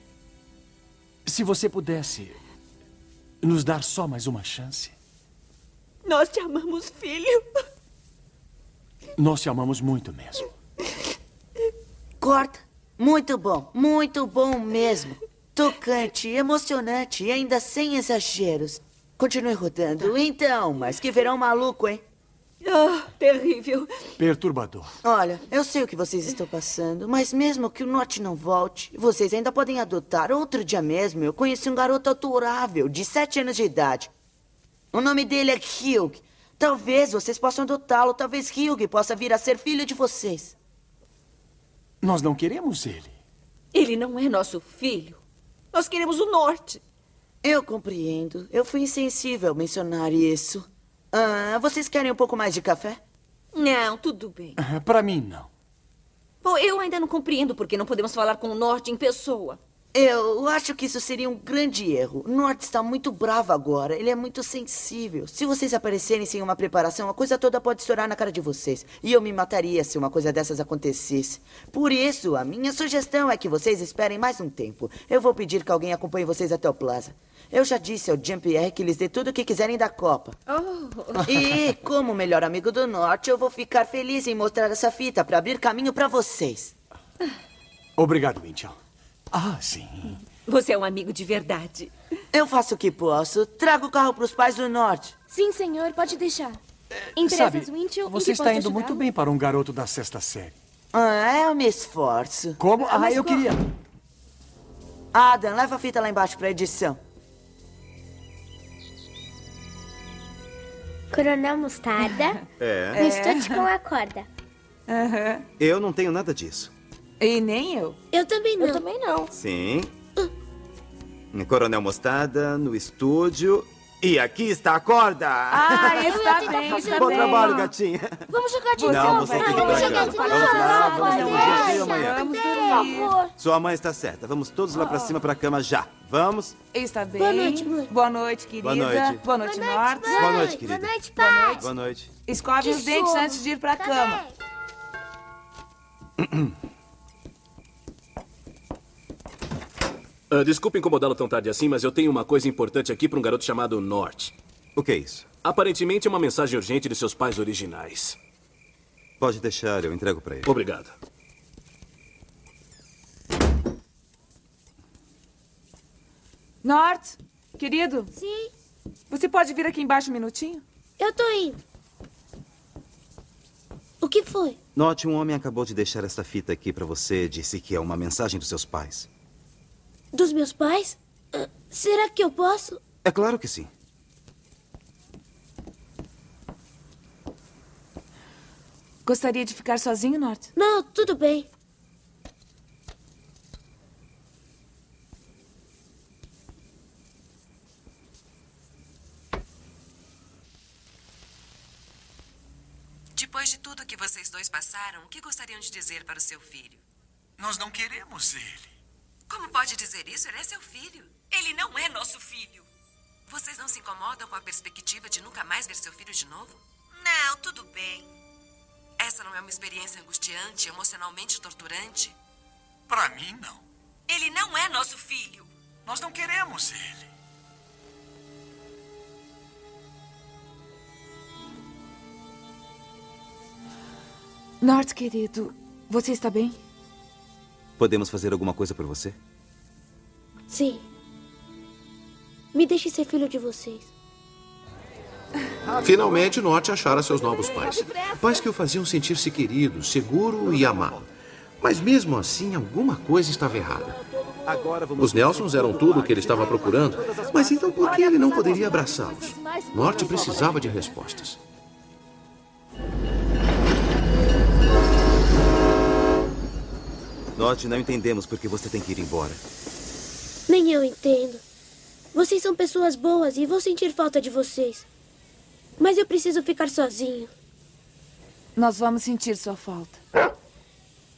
Se você pudesse nos dar só mais uma chance. Nós te amamos, filho. Nós te amamos muito mesmo. Corta. Muito bom, muito bom mesmo. Tocante, emocionante e ainda sem exageros. Continue rodando. Então, mas que verão maluco, hein? Ah, terrível. Perturbador. Olha, eu sei o que vocês estão passando, mas mesmo que o Norte não volte, vocês ainda podem adotar. Outro dia mesmo, eu conheci um garoto adorável, de sete anos de idade. O nome dele é Hugh. Talvez vocês possam adotá-lo, talvez Hugh possa vir a ser filho de vocês. Nós não queremos ele. Ele não é nosso filho. Nós queremos o Norte. Eu compreendo. Eu fui insensível ao mencionar isso. Ah, vocês querem um pouco mais de café? Não, tudo bem. Ah, Para mim, não. Bom, eu ainda não compreendo por que não podemos falar com o Norte em pessoa. Eu acho que isso seria um grande erro. O Norte está muito bravo agora. Ele é muito sensível. Se vocês aparecerem sem uma preparação, a coisa toda pode estourar na cara de vocês. E eu me mataria se uma coisa dessas acontecesse. Por isso, a minha sugestão é que vocês esperem mais um tempo. Eu vou pedir que alguém acompanhe vocês até o Plaza. Eu já disse ao Jean-Pierre que lhes dê tudo o que quiserem da Copa. Oh. E, como melhor amigo do Norte, eu vou ficar feliz em mostrar essa fita para abrir caminho para vocês. Obrigado, Winchell. Ah, sim. Você é um amigo de verdade. Eu faço o que posso. Trago o carro para os pais do Norte. Sim, senhor, pode deixar. Sabe, Empresas Winchell, em você está indo muito bem para um garoto da sexta série. Ah, eu me esforço. Como? Ah, Mas eu qual- queria... Adam, leva a fita lá embaixo para edição. Coronel Mostarda. [laughs] É. Estúdio com a corda. Aham. Eu não tenho nada disso. E nem eu. Eu também não. Eu também não. Sim. Coronel Mostarda, no estúdio. E aqui está a corda! Ah, [laughs] está bem, está Bom bem. trabalho, gatinha. Vamos jogar de Não, novo. você tem que ir vamos jogar de Vamos novo. lá, vamos ter um dia deixar. amanhã. Vamos Por dormir. favor. Sua mãe está certa. Vamos todos lá pra cima pra cama já. Vamos? Está bem. Boa noite, mãe. Boa noite, querida. Boa noite. Boa noite, Norte. Boa noite, querida. Boa noite, pai. Boa noite. Escove os dentes antes de ir pra Tá cama. [clears throat] desculpa incomodá-lo tão tarde assim, mas eu tenho uma coisa importante aqui para um garoto chamado Norte. O que é isso? Aparentemente é uma mensagem urgente de seus pais originais. Pode deixar, eu entrego pra ele. Obrigado. Norte, querido, Sim, você pode vir aqui embaixo um minutinho? eu tô indo. O que foi? Note, um homem acabou de deixar esta fita aqui pra você. Disse que é uma mensagem dos seus pais. Dos meus pais? Ah, será que eu posso? É claro que sim. Gostaria de ficar sozinho, Norte? Não, tudo bem. Depois de tudo que vocês dois passaram, o que gostariam de dizer para o seu filho? Nós não queremos ele. Como pode dizer isso? Ele é seu filho. Ele não é nosso filho. Vocês não se incomodam com a perspectiva de nunca mais ver seu filho de novo? Não, tudo bem. Essa não é uma experiência angustiante, emocionalmente torturante? Pra mim, não. Ele não é nosso filho. Nós não queremos ele. Norte, querido, você está bem? Podemos fazer alguma coisa por você? Sim. Me deixe ser filho de vocês. Finalmente, Norte achara seus novos pais. Pais que o faziam sentir-se querido, seguro e amado. Mas mesmo assim, alguma coisa estava errada. Os Nelsons eram tudo o que ele estava procurando, mas então por que ele não poderia abraçá-los? Norte precisava de respostas. Note, não entendemos por que você tem que ir embora. Nem eu entendo. Vocês são pessoas boas e vou sentir falta de vocês. Mas eu preciso ficar sozinho. Nós vamos sentir sua falta.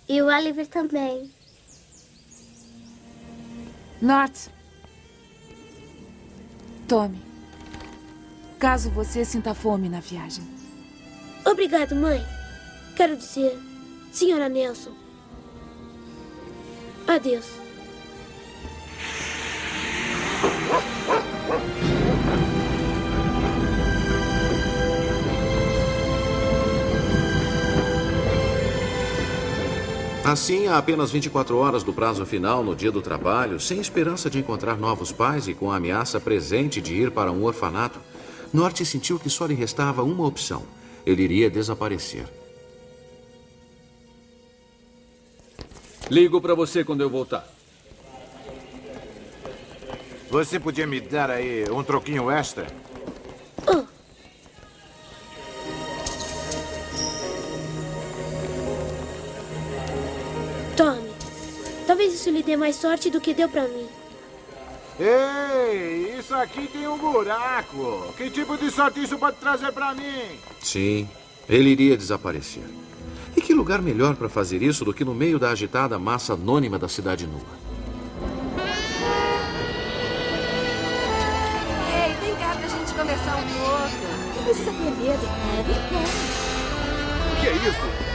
E o Oliver também. Norte. Tome. Caso você sinta fome na viagem. Obrigado, mãe. Quero dizer, senhora Nelson. Adeus. Assim, a apenas 24 horas do prazo final no dia do trabalho, sem esperança de encontrar novos pais e com a ameaça presente de ir para um orfanato, Norte sentiu que só lhe restava uma opção: ele iria desaparecer. Ligo pra você quando eu voltar. Você podia me dar aí um troquinho extra? Tome. Talvez isso lhe dê mais sorte do que deu pra mim. Ei, isso aqui tem um buraco. Que tipo de sorte isso pode trazer pra mim? Sim, ele iria desaparecer. E que lugar melhor para fazer isso do que no meio da agitada massa anônima da cidade nua? Ei, vem cá pra gente conversar um pouco. Não precisa ter medo. Vem cá. O que é isso?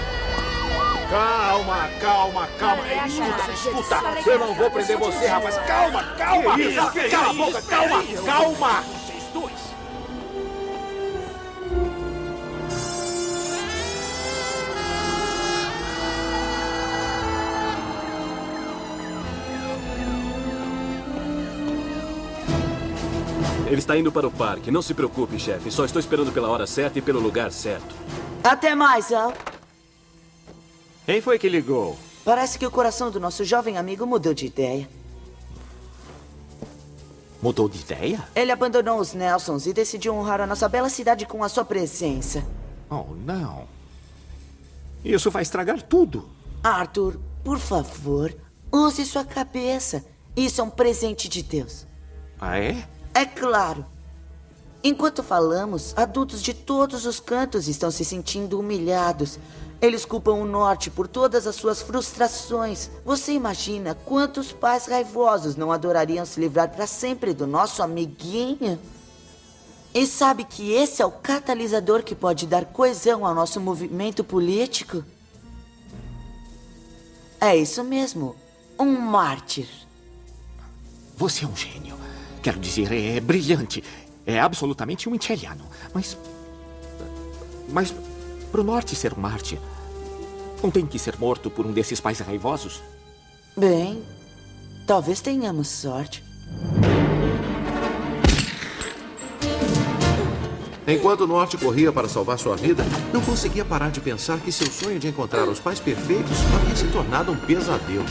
Calma, calma, calma. É, Escuta, cara, escuta. isso, Eu não vou prender você, rapaz. Calma, calma. Que isso? Que Cala a isso? boca, calma, isso? calma. Vocês dois. Ele está indo para o parque. Não se preocupe, chefe. Só estou esperando pela hora certa e pelo lugar certo. Até mais, Al. Quem foi que ligou? Parece que o coração do nosso jovem amigo mudou de ideia. Mudou de ideia? Ele abandonou os Nelsons e decidiu honrar a nossa bela cidade com a sua presença. Oh, não. Isso vai estragar tudo. Arthur, por favor, use sua cabeça. Isso é um presente de Deus. Ah, é? É claro. Enquanto falamos, adultos de todos os cantos estão se sentindo humilhados. Eles culpam o norte por todas as suas frustrações. Você imagina quantos pais raivosos não adorariam se livrar para sempre do nosso amiguinho? E sabe que esse é o catalisador que pode dar coesão ao nosso movimento político? É isso mesmo. Um mártir. Você é um gênio. Quero dizer, é brilhante. É absolutamente um italiano. Mas. Mas. Pro norte ser um mártir. Não tem que ser morto por um desses pais raivosos? Bem, talvez tenhamos sorte. Enquanto o Norte corria para salvar sua vida, não conseguia parar de pensar que seu sonho de encontrar os pais perfeitos havia se tornado um pesadelo.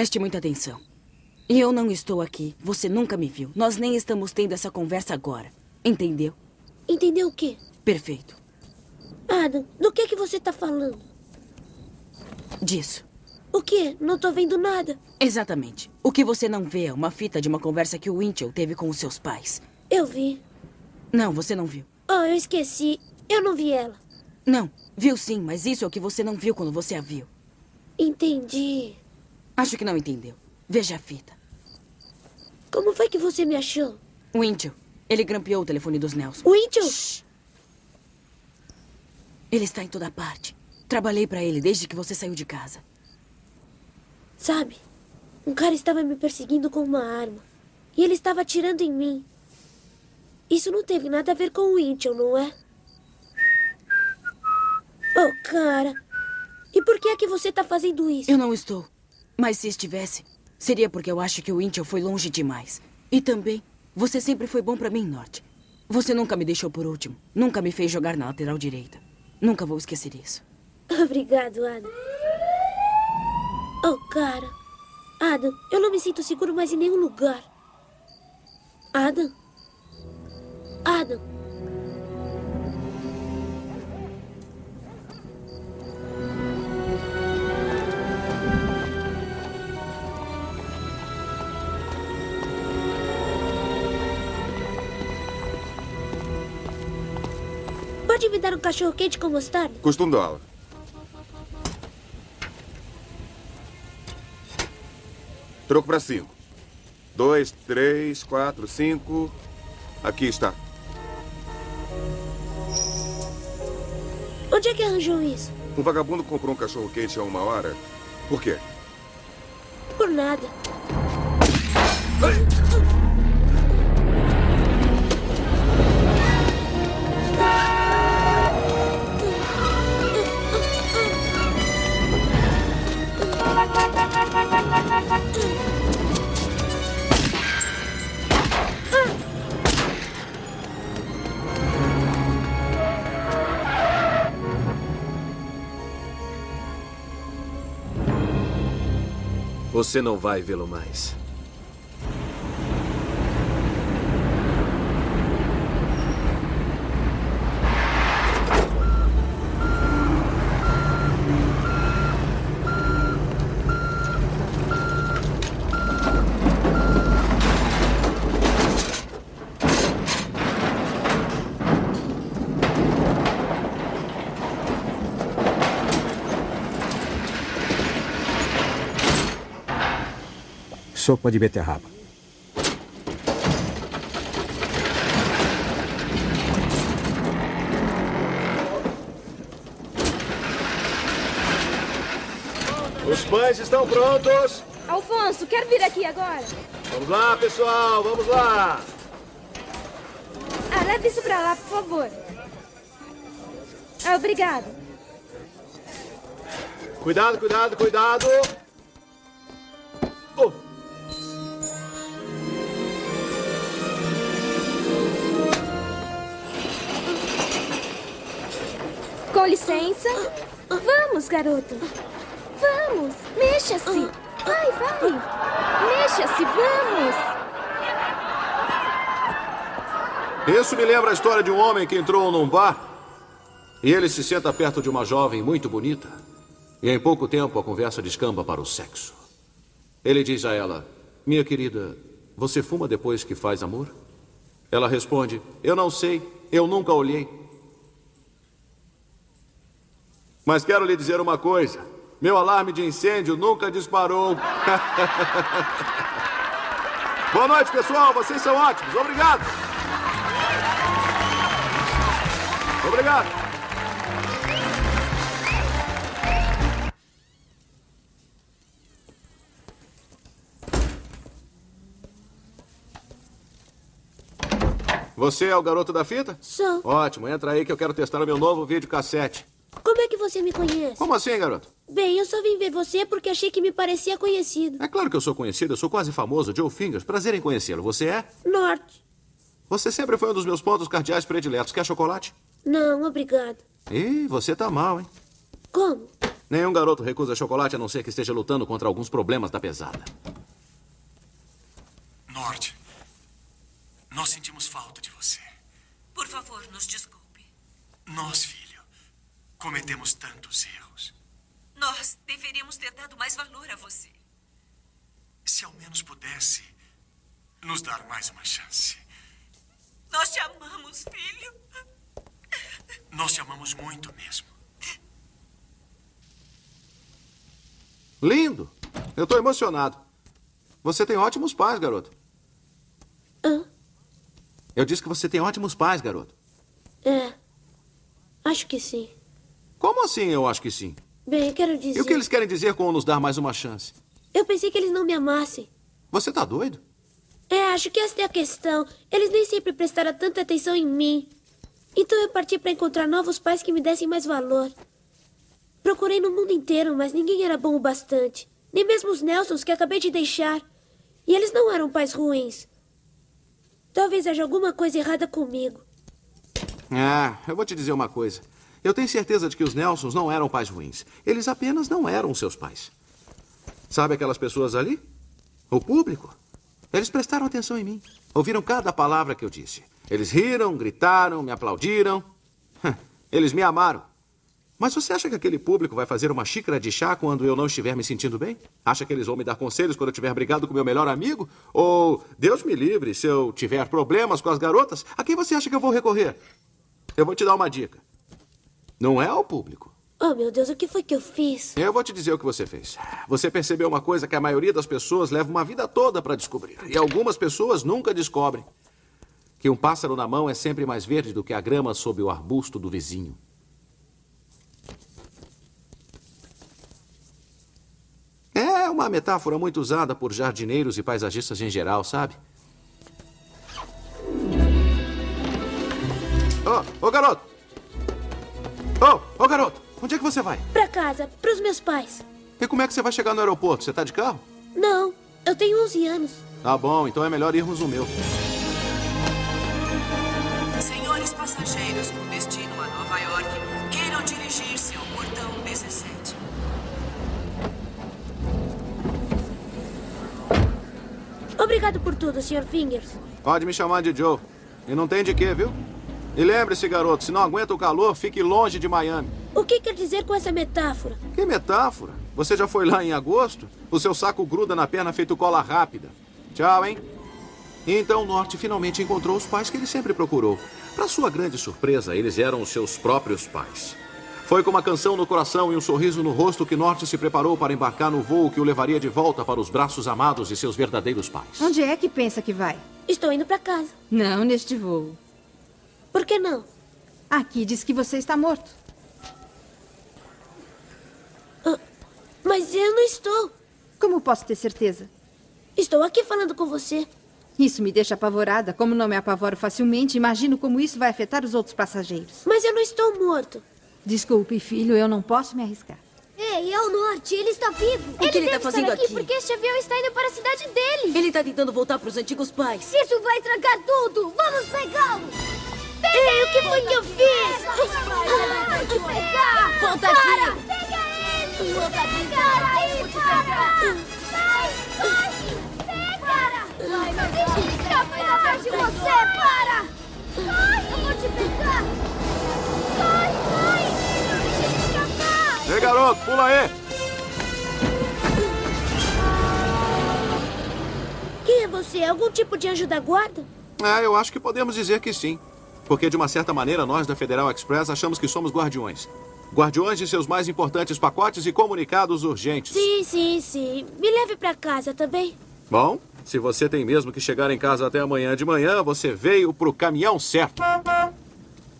Preste muita atenção. Eu não estou aqui. Você nunca me viu. Nós nem estamos tendo essa conversa agora. Entendeu? Entendeu o quê? Perfeito. Adam, do que que você tá falando? Disso. O quê? Não tô vendo nada. Exatamente. O que você não vê é uma fita de uma conversa que o Winchell teve com os seus pais. Eu vi. Não, você não viu. Oh, eu esqueci. Eu não vi ela. Não, viu sim, mas isso é o que você não viu quando você a viu. Entendi. Acho que não entendeu. Veja a fita. Como foi que você me achou? Winchell. Ele grampeou o telefone dos Nelson. Winchell! Ele está em toda parte. Trabalhei para ele desde que você saiu de casa. Sabe, um cara estava me perseguindo com uma arma. E ele estava atirando em mim. Isso não teve nada a ver com o Winchell, não é? Oh, cara. E por que é que você tá fazendo isso? Eu não estou. Mas se estivesse, seria porque eu acho que o Intel foi longe demais. E também, você sempre foi bom pra mim, Norte. Você nunca me deixou por último. Nunca me fez jogar na lateral direita. Nunca vou esquecer isso. Obrigado, Adam. Oh, cara. Adam, eu não me sinto seguro mais em nenhum lugar. Adam? Adam? Me dar um cachorro quente com mostarda? Custa um dólar. Troco para cinco. Dois, três, quatro, cinco. Aqui está. Onde é que arranjou isso? Um vagabundo comprou um cachorro quente há uma hora. Por quê? Por nada. Você não vai vê-lo mais. Sopa de beterraba. Os pães estão prontos. Alfonso, quer vir aqui agora? Vamos lá, pessoal, vamos lá. Ah, leve isso pra lá, por favor. Ah, obrigado. Cuidado, cuidado, cuidado. Com licença. Vamos, garoto. Vamos, mexa-se. Vai, vai. Mexa-se, vamos. Isso me lembra a história de um homem que entrou num bar e ele se senta perto de uma jovem muito bonita. E em pouco tempo a conversa descamba para o sexo. Ele diz a ela: Minha querida, você fuma depois que faz amor? Ela responde: Eu não sei, eu nunca olhei. Mas quero lhe dizer uma coisa: meu alarme de incêndio nunca disparou. [laughs] Boa noite, pessoal. Vocês são ótimos. Obrigado. Obrigado. Você é o garoto da fita? Sou. Ótimo, entra aí que eu quero testar o meu novo videocassete. Como é que você me conhece? Como assim, garoto? Bem, eu só vim ver você porque achei que me parecia conhecido. É claro que eu sou conhecido, eu sou quase famoso, Joe Fingers. Prazer em conhecê-lo. Você é? Norte. Você sempre foi um dos meus pontos cardeais prediletos. Quer chocolate? Não, obrigado. Ih, você tá mal, hein? Como? Nenhum garoto recusa chocolate a não ser que esteja lutando contra alguns problemas da pesada. Norte, nós sentimos falta de você. Por favor, nos desculpe. Nós, filho, cometemos tantos erros. Nós deveríamos ter dado mais valor a você. Se ao menos pudesse nos dar mais uma chance. Nós te amamos, filho. Nós te amamos muito mesmo. Lindo! Eu tô emocionado. Você tem ótimos pais, garoto. Hã? Eu disse que você tem ótimos pais, garoto. É. Acho que sim. Como assim eu acho que sim? Bem, quero dizer. E o que eles querem dizer com nos dar mais uma chance? Eu pensei que eles não me amassem. Você tá doido? É, acho que essa é a questão. Eles nem sempre prestaram tanta atenção em mim. Então eu parti para encontrar novos pais que me dessem mais valor. Procurei no mundo inteiro, mas ninguém era bom o bastante. Nem mesmo os Nelsons que acabei de deixar. E eles não eram pais ruins. Talvez haja alguma coisa errada comigo. Ah, eu vou te dizer uma coisa. Eu tenho certeza de que os Nelsons não eram pais ruins. Eles apenas não eram seus pais. Sabe aquelas pessoas ali? O público. Eles prestaram atenção em mim. Ouviram cada palavra que eu disse. Eles riram, gritaram, me aplaudiram. Eles me amaram. Mas você acha que aquele público vai fazer uma xícara de chá quando eu não estiver me sentindo bem? Acha que eles vão me dar conselhos quando eu tiver brigado com meu melhor amigo? Ou, Deus me livre, se eu tiver problemas com as garotas, a quem você acha que eu vou recorrer? Eu vou te dar uma dica. Não é o público. Oh, meu Deus, o que foi que eu fiz? Eu vou te dizer o que você fez. Você percebeu uma coisa que a maioria das pessoas leva uma vida toda para descobrir. E algumas pessoas nunca descobrem. Que um pássaro na mão é sempre mais verde do que a grama sob o arbusto do vizinho. É uma metáfora muito usada por jardineiros e paisagistas em geral, sabe? Ô, oh, oh, garoto! Ô, oh, oh, garoto! Onde é que você vai? Pra casa, pros meus pais. E como é que você vai chegar no aeroporto? Você tá de carro? Não, eu tenho 11 anos. Tá bom, então é melhor irmos no meu. Senhores passageiros com destino a Nova York, queiram dirigir-se ao portão 17. Obrigado por tudo, Sr. Fingers. Pode me chamar de Joe. E não tem de quê, viu? E lembre-se, garoto, se não aguenta o calor, fique longe de Miami. O que quer dizer com essa metáfora? Que metáfora? Você já foi lá em agosto? O seu saco gruda na perna feito cola rápida. Tchau, hein? E então Norte finalmente encontrou os pais que ele sempre procurou. Para sua grande surpresa, eles eram os seus próprios pais. Foi com uma canção no coração e um sorriso no rosto que Norte se preparou para embarcar no voo que o levaria de volta para os braços amados de seus verdadeiros pais. Onde é que pensa que vai? Estou indo para casa. Não, neste voo. Por que não? Aqui diz que você está morto. Ah, mas eu não estou. Como posso ter certeza? Estou aqui falando com você. Isso me deixa apavorada. Como não me apavoro facilmente, imagino como isso vai afetar os outros passageiros. Mas eu não estou morto. Desculpe, filho, eu não posso me arriscar. Ei, é o Norte, ele está vivo. O que ele, ele está fazendo aqui? aqui? Porque este avião está indo para a cidade dele. Ele está tentando voltar para os antigos pais. Isso vai estragar tudo. Vamos pegá-lo. Ei, o que foi que eu fiz? Vai te pegar! Volta aqui. Pega ele! Volta aqui! Para aí! Para! Vai! Vai! Pega! Vai, não deixa ele escapar atrás de você! Para! Corre! Eu vou te pegar! Corre, corre! Não deixa ele escapar! Ei, garoto, pula aí! Quem é você? Algum tipo de anjo da guarda? Ah, eu acho que podemos dizer que sim. Porque, de uma certa maneira, nós da Federal Express achamos que somos guardiões. Guardiões de seus mais importantes pacotes e comunicados urgentes. Sim, sim, sim. Me leve para casa, tá bem? Bom, se você tem mesmo que chegar em casa até amanhã de manhã, você veio pro caminhão certo.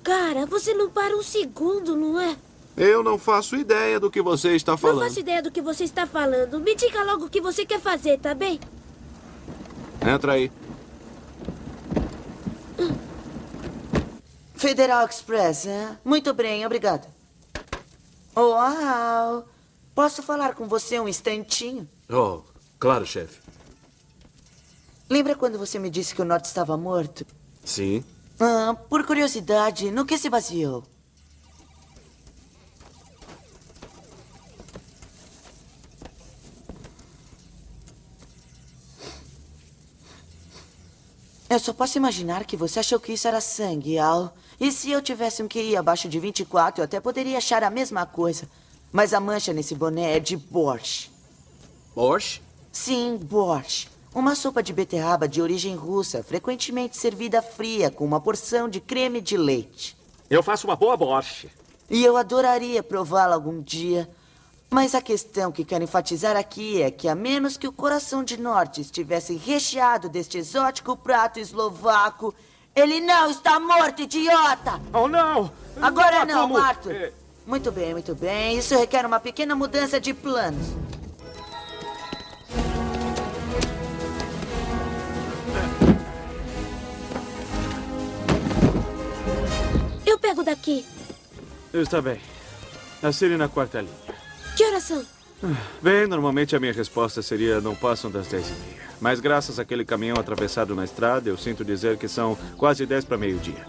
Cara, você não para um segundo, não é? Eu não faço ideia do que você está falando. Não faço ideia do que você está falando. Me diga logo o que você quer fazer, tá bem? Entra aí. Federal Express, hein? Muito bem, obrigado. Uau! Posso falar com você um instantinho? Oh, claro, chefe. Lembra quando você me disse que o Norte estava morto? Sim. Ah, por curiosidade, no que se baseou? Eu só posso imaginar que você achou que isso era sangue, Al. E se eu tivesse um QI abaixo de 24, eu até poderia achar a mesma coisa. Mas a mancha nesse boné é de borscht. Borscht? Sim, borscht. Uma sopa de beterraba de origem russa, frequentemente servida fria com uma porção de creme de leite. Eu faço uma boa borscht. E eu adoraria prová-la algum dia. Mas a questão que quero enfatizar aqui é que, a menos que o coração de norte estivesse recheado deste exótico prato eslovaco, ele não está morto, idiota! Oh, não! Agora não, não, como... Arthur. É... Muito bem, muito bem. Isso requer uma pequena mudança de planos. Eu pego daqui. Está bem. Assine na quarta linha. Que horas são? Bem, normalmente a minha resposta seria não passam das dez e meia. Mas graças àquele caminhão atravessado na estrada, eu sinto dizer que são quase dez para meio-dia.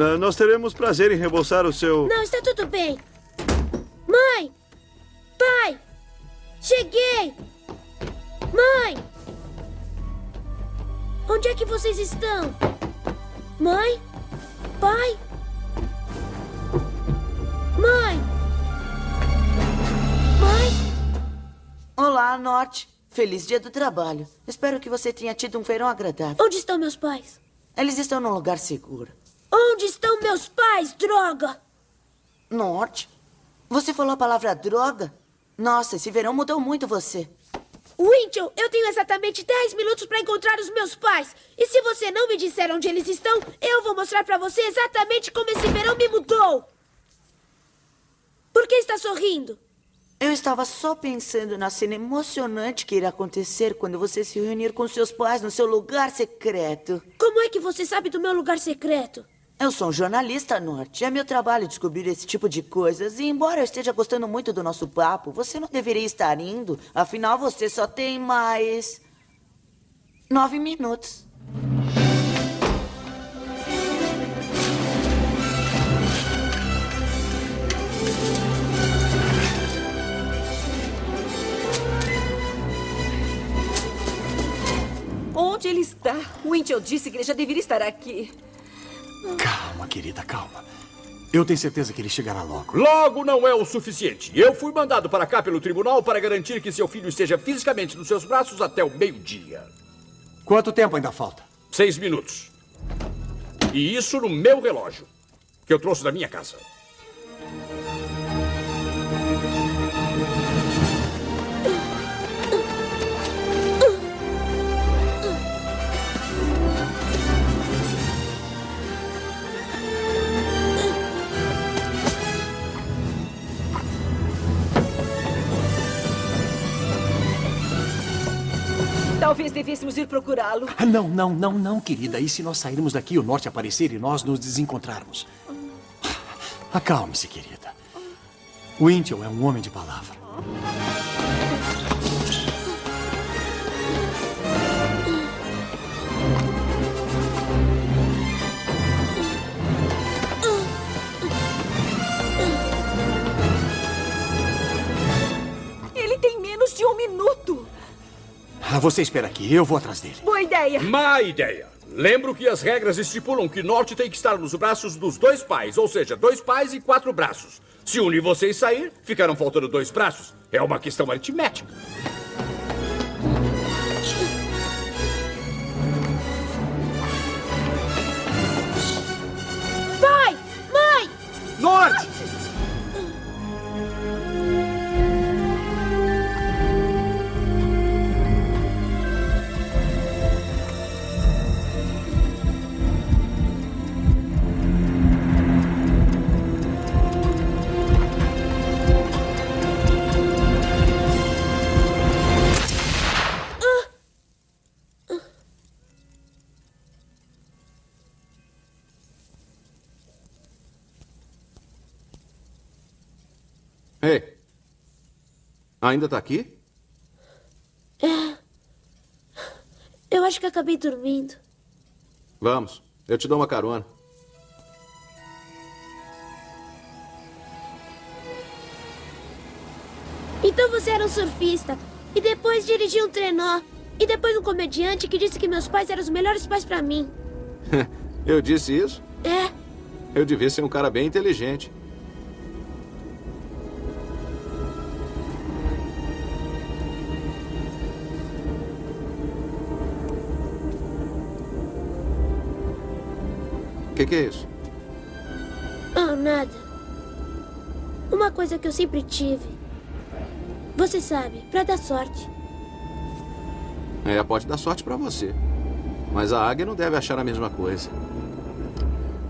Ah, Nós teremos prazer em reembolsar o seu... Não, está tudo bem. Mãe! Pai! Cheguei! Mãe! Onde é que vocês estão? Mãe? Pai? Mãe! Mãe? Olá, Norte. Feliz dia do trabalho. Espero que você tenha tido um verão agradável. Onde estão meus pais? Eles estão num lugar seguro. Onde estão meus pais, droga? Norte? Você falou a palavra droga? Nossa, esse verão mudou muito você. Winchell, eu tenho exatamente 10 minutos para encontrar os meus pais. E se você não me disser onde eles estão, eu vou mostrar para você exatamente como esse verão me mudou. Por que está sorrindo? Eu estava só pensando na cena emocionante que irá acontecer quando você se reunir com seus pais no seu lugar secreto. Como é que você sabe do meu lugar secreto? Eu sou um jornalista, Norte. É meu trabalho descobrir esse tipo de coisas. E embora eu esteja gostando muito do nosso papo, você não deveria estar indo. Afinal, você só tem mais. nove minutos. Onde ele está? Winchell disse que ele já deveria estar aqui. Calma, querida, calma. Eu tenho certeza que ele chegará logo. Logo não é o suficiente. Eu fui mandado para cá pelo tribunal para garantir que seu filho esteja fisicamente nos seus braços até o meio-dia. Quanto tempo ainda falta? Seis minutos. E isso no meu relógio, que eu trouxe da minha casa. Talvez devêssemos ir procurá-lo. Ah, não, não, não, não, querida. E se nós sairmos daqui e o norte aparecer e nós nos desencontrarmos? Acalme-se, querida. Winchell é um homem de palavra. Ele tem menos de um minuto. Ah, você espera aqui, eu vou atrás dele. Boa ideia. Má ideia. Lembro que as regras estipulam que Norte tem que estar nos braços dos dois pais, ou seja, dois pais e quatro braços. Se um de vocês sair, ficarão faltando dois braços. É uma questão aritmética. Pai! Mãe! Norte! Ei. Ainda tá aqui? É. Eu acho que acabei dormindo. Vamos. Eu te dou uma carona. Então você era um surfista. E depois dirigiu um trenó. E depois um comediante que disse que meus pais eram os melhores pais pra mim. [laughs] Eu disse isso? É. Eu devia ser um cara bem inteligente. Que, que é isso? Oh, nada. Uma coisa que eu sempre tive. Você sabe, pra dar sorte. É, pode dar sorte pra você. Mas a águia não deve achar a mesma coisa.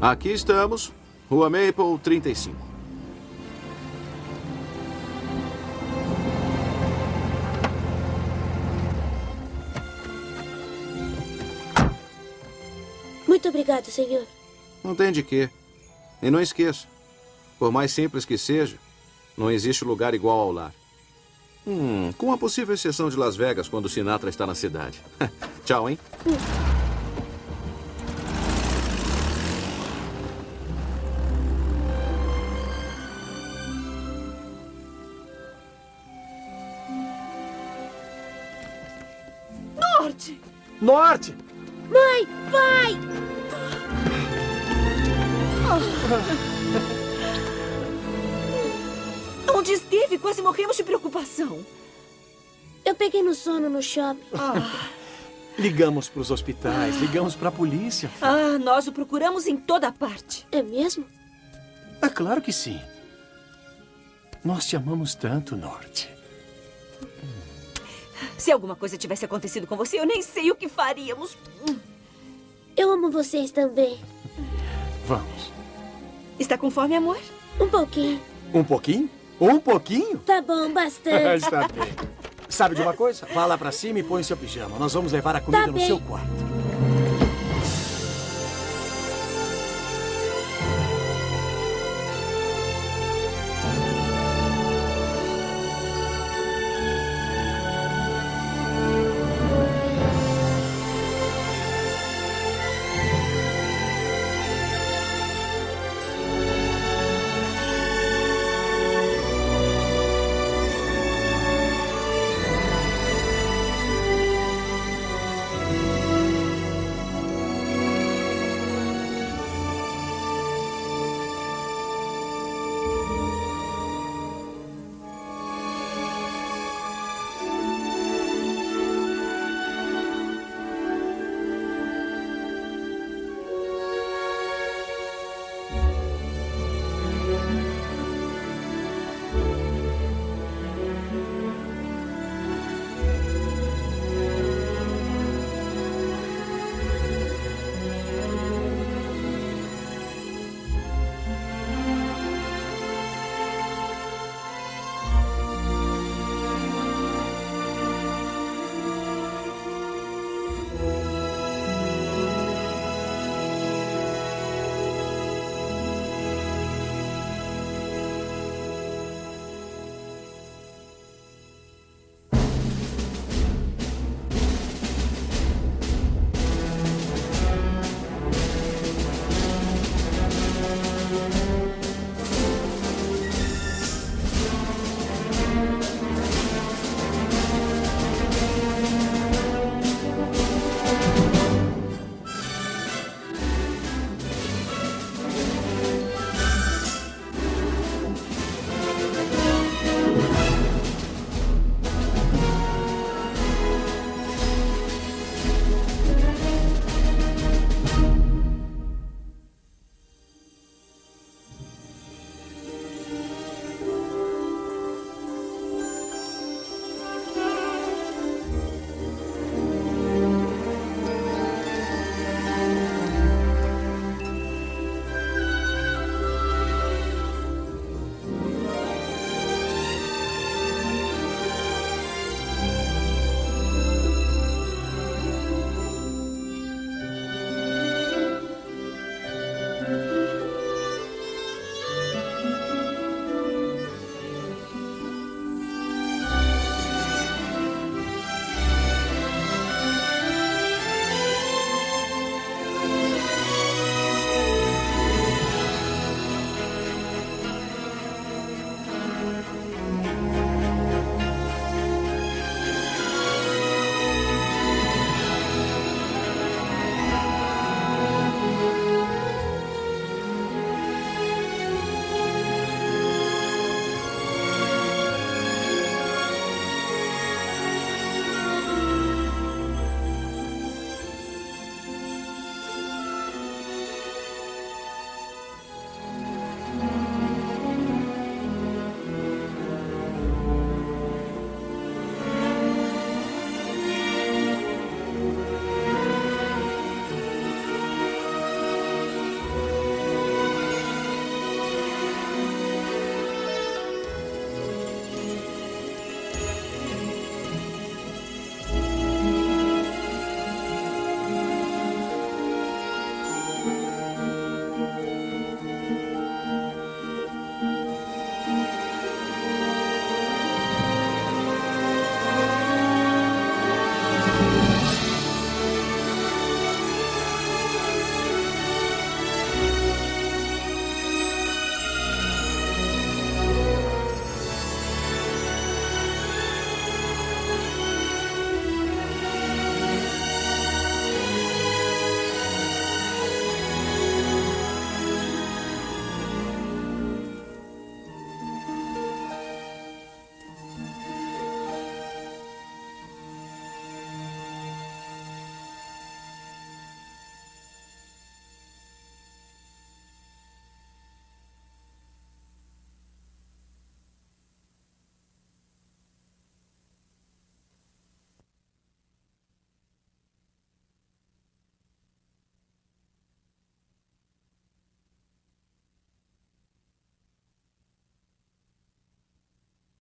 Aqui estamos, Rua Maple 35. Muito obrigado, senhor. Não tem de quê. E não esqueça. Por mais simples que seja, não existe lugar igual ao lar. Hum, com a possível exceção de Las Vegas, quando Sinatra está na cidade. [laughs] Tchau, hein? Norte! Norte! Mãe, pai! [laughs] Onde esteve? Quase morremos de preocupação. Eu peguei no sono no shopping. Ligamos para os hospitais, ligamos para a polícia. Ah, nós o procuramos em toda parte. É mesmo? É claro que sim. Nós te amamos tanto, Norte. Se alguma coisa tivesse acontecido com você, eu nem sei o que faríamos. Eu amo vocês também. Vamos. Está com fome, amor? Um pouquinho. Um pouquinho? Um pouquinho? Tá bom, bastante. [laughs] Está bem. Sabe de uma coisa? Vá lá pra cima e põe seu pijama. Nós vamos levar a comida Tá no bem. seu quarto.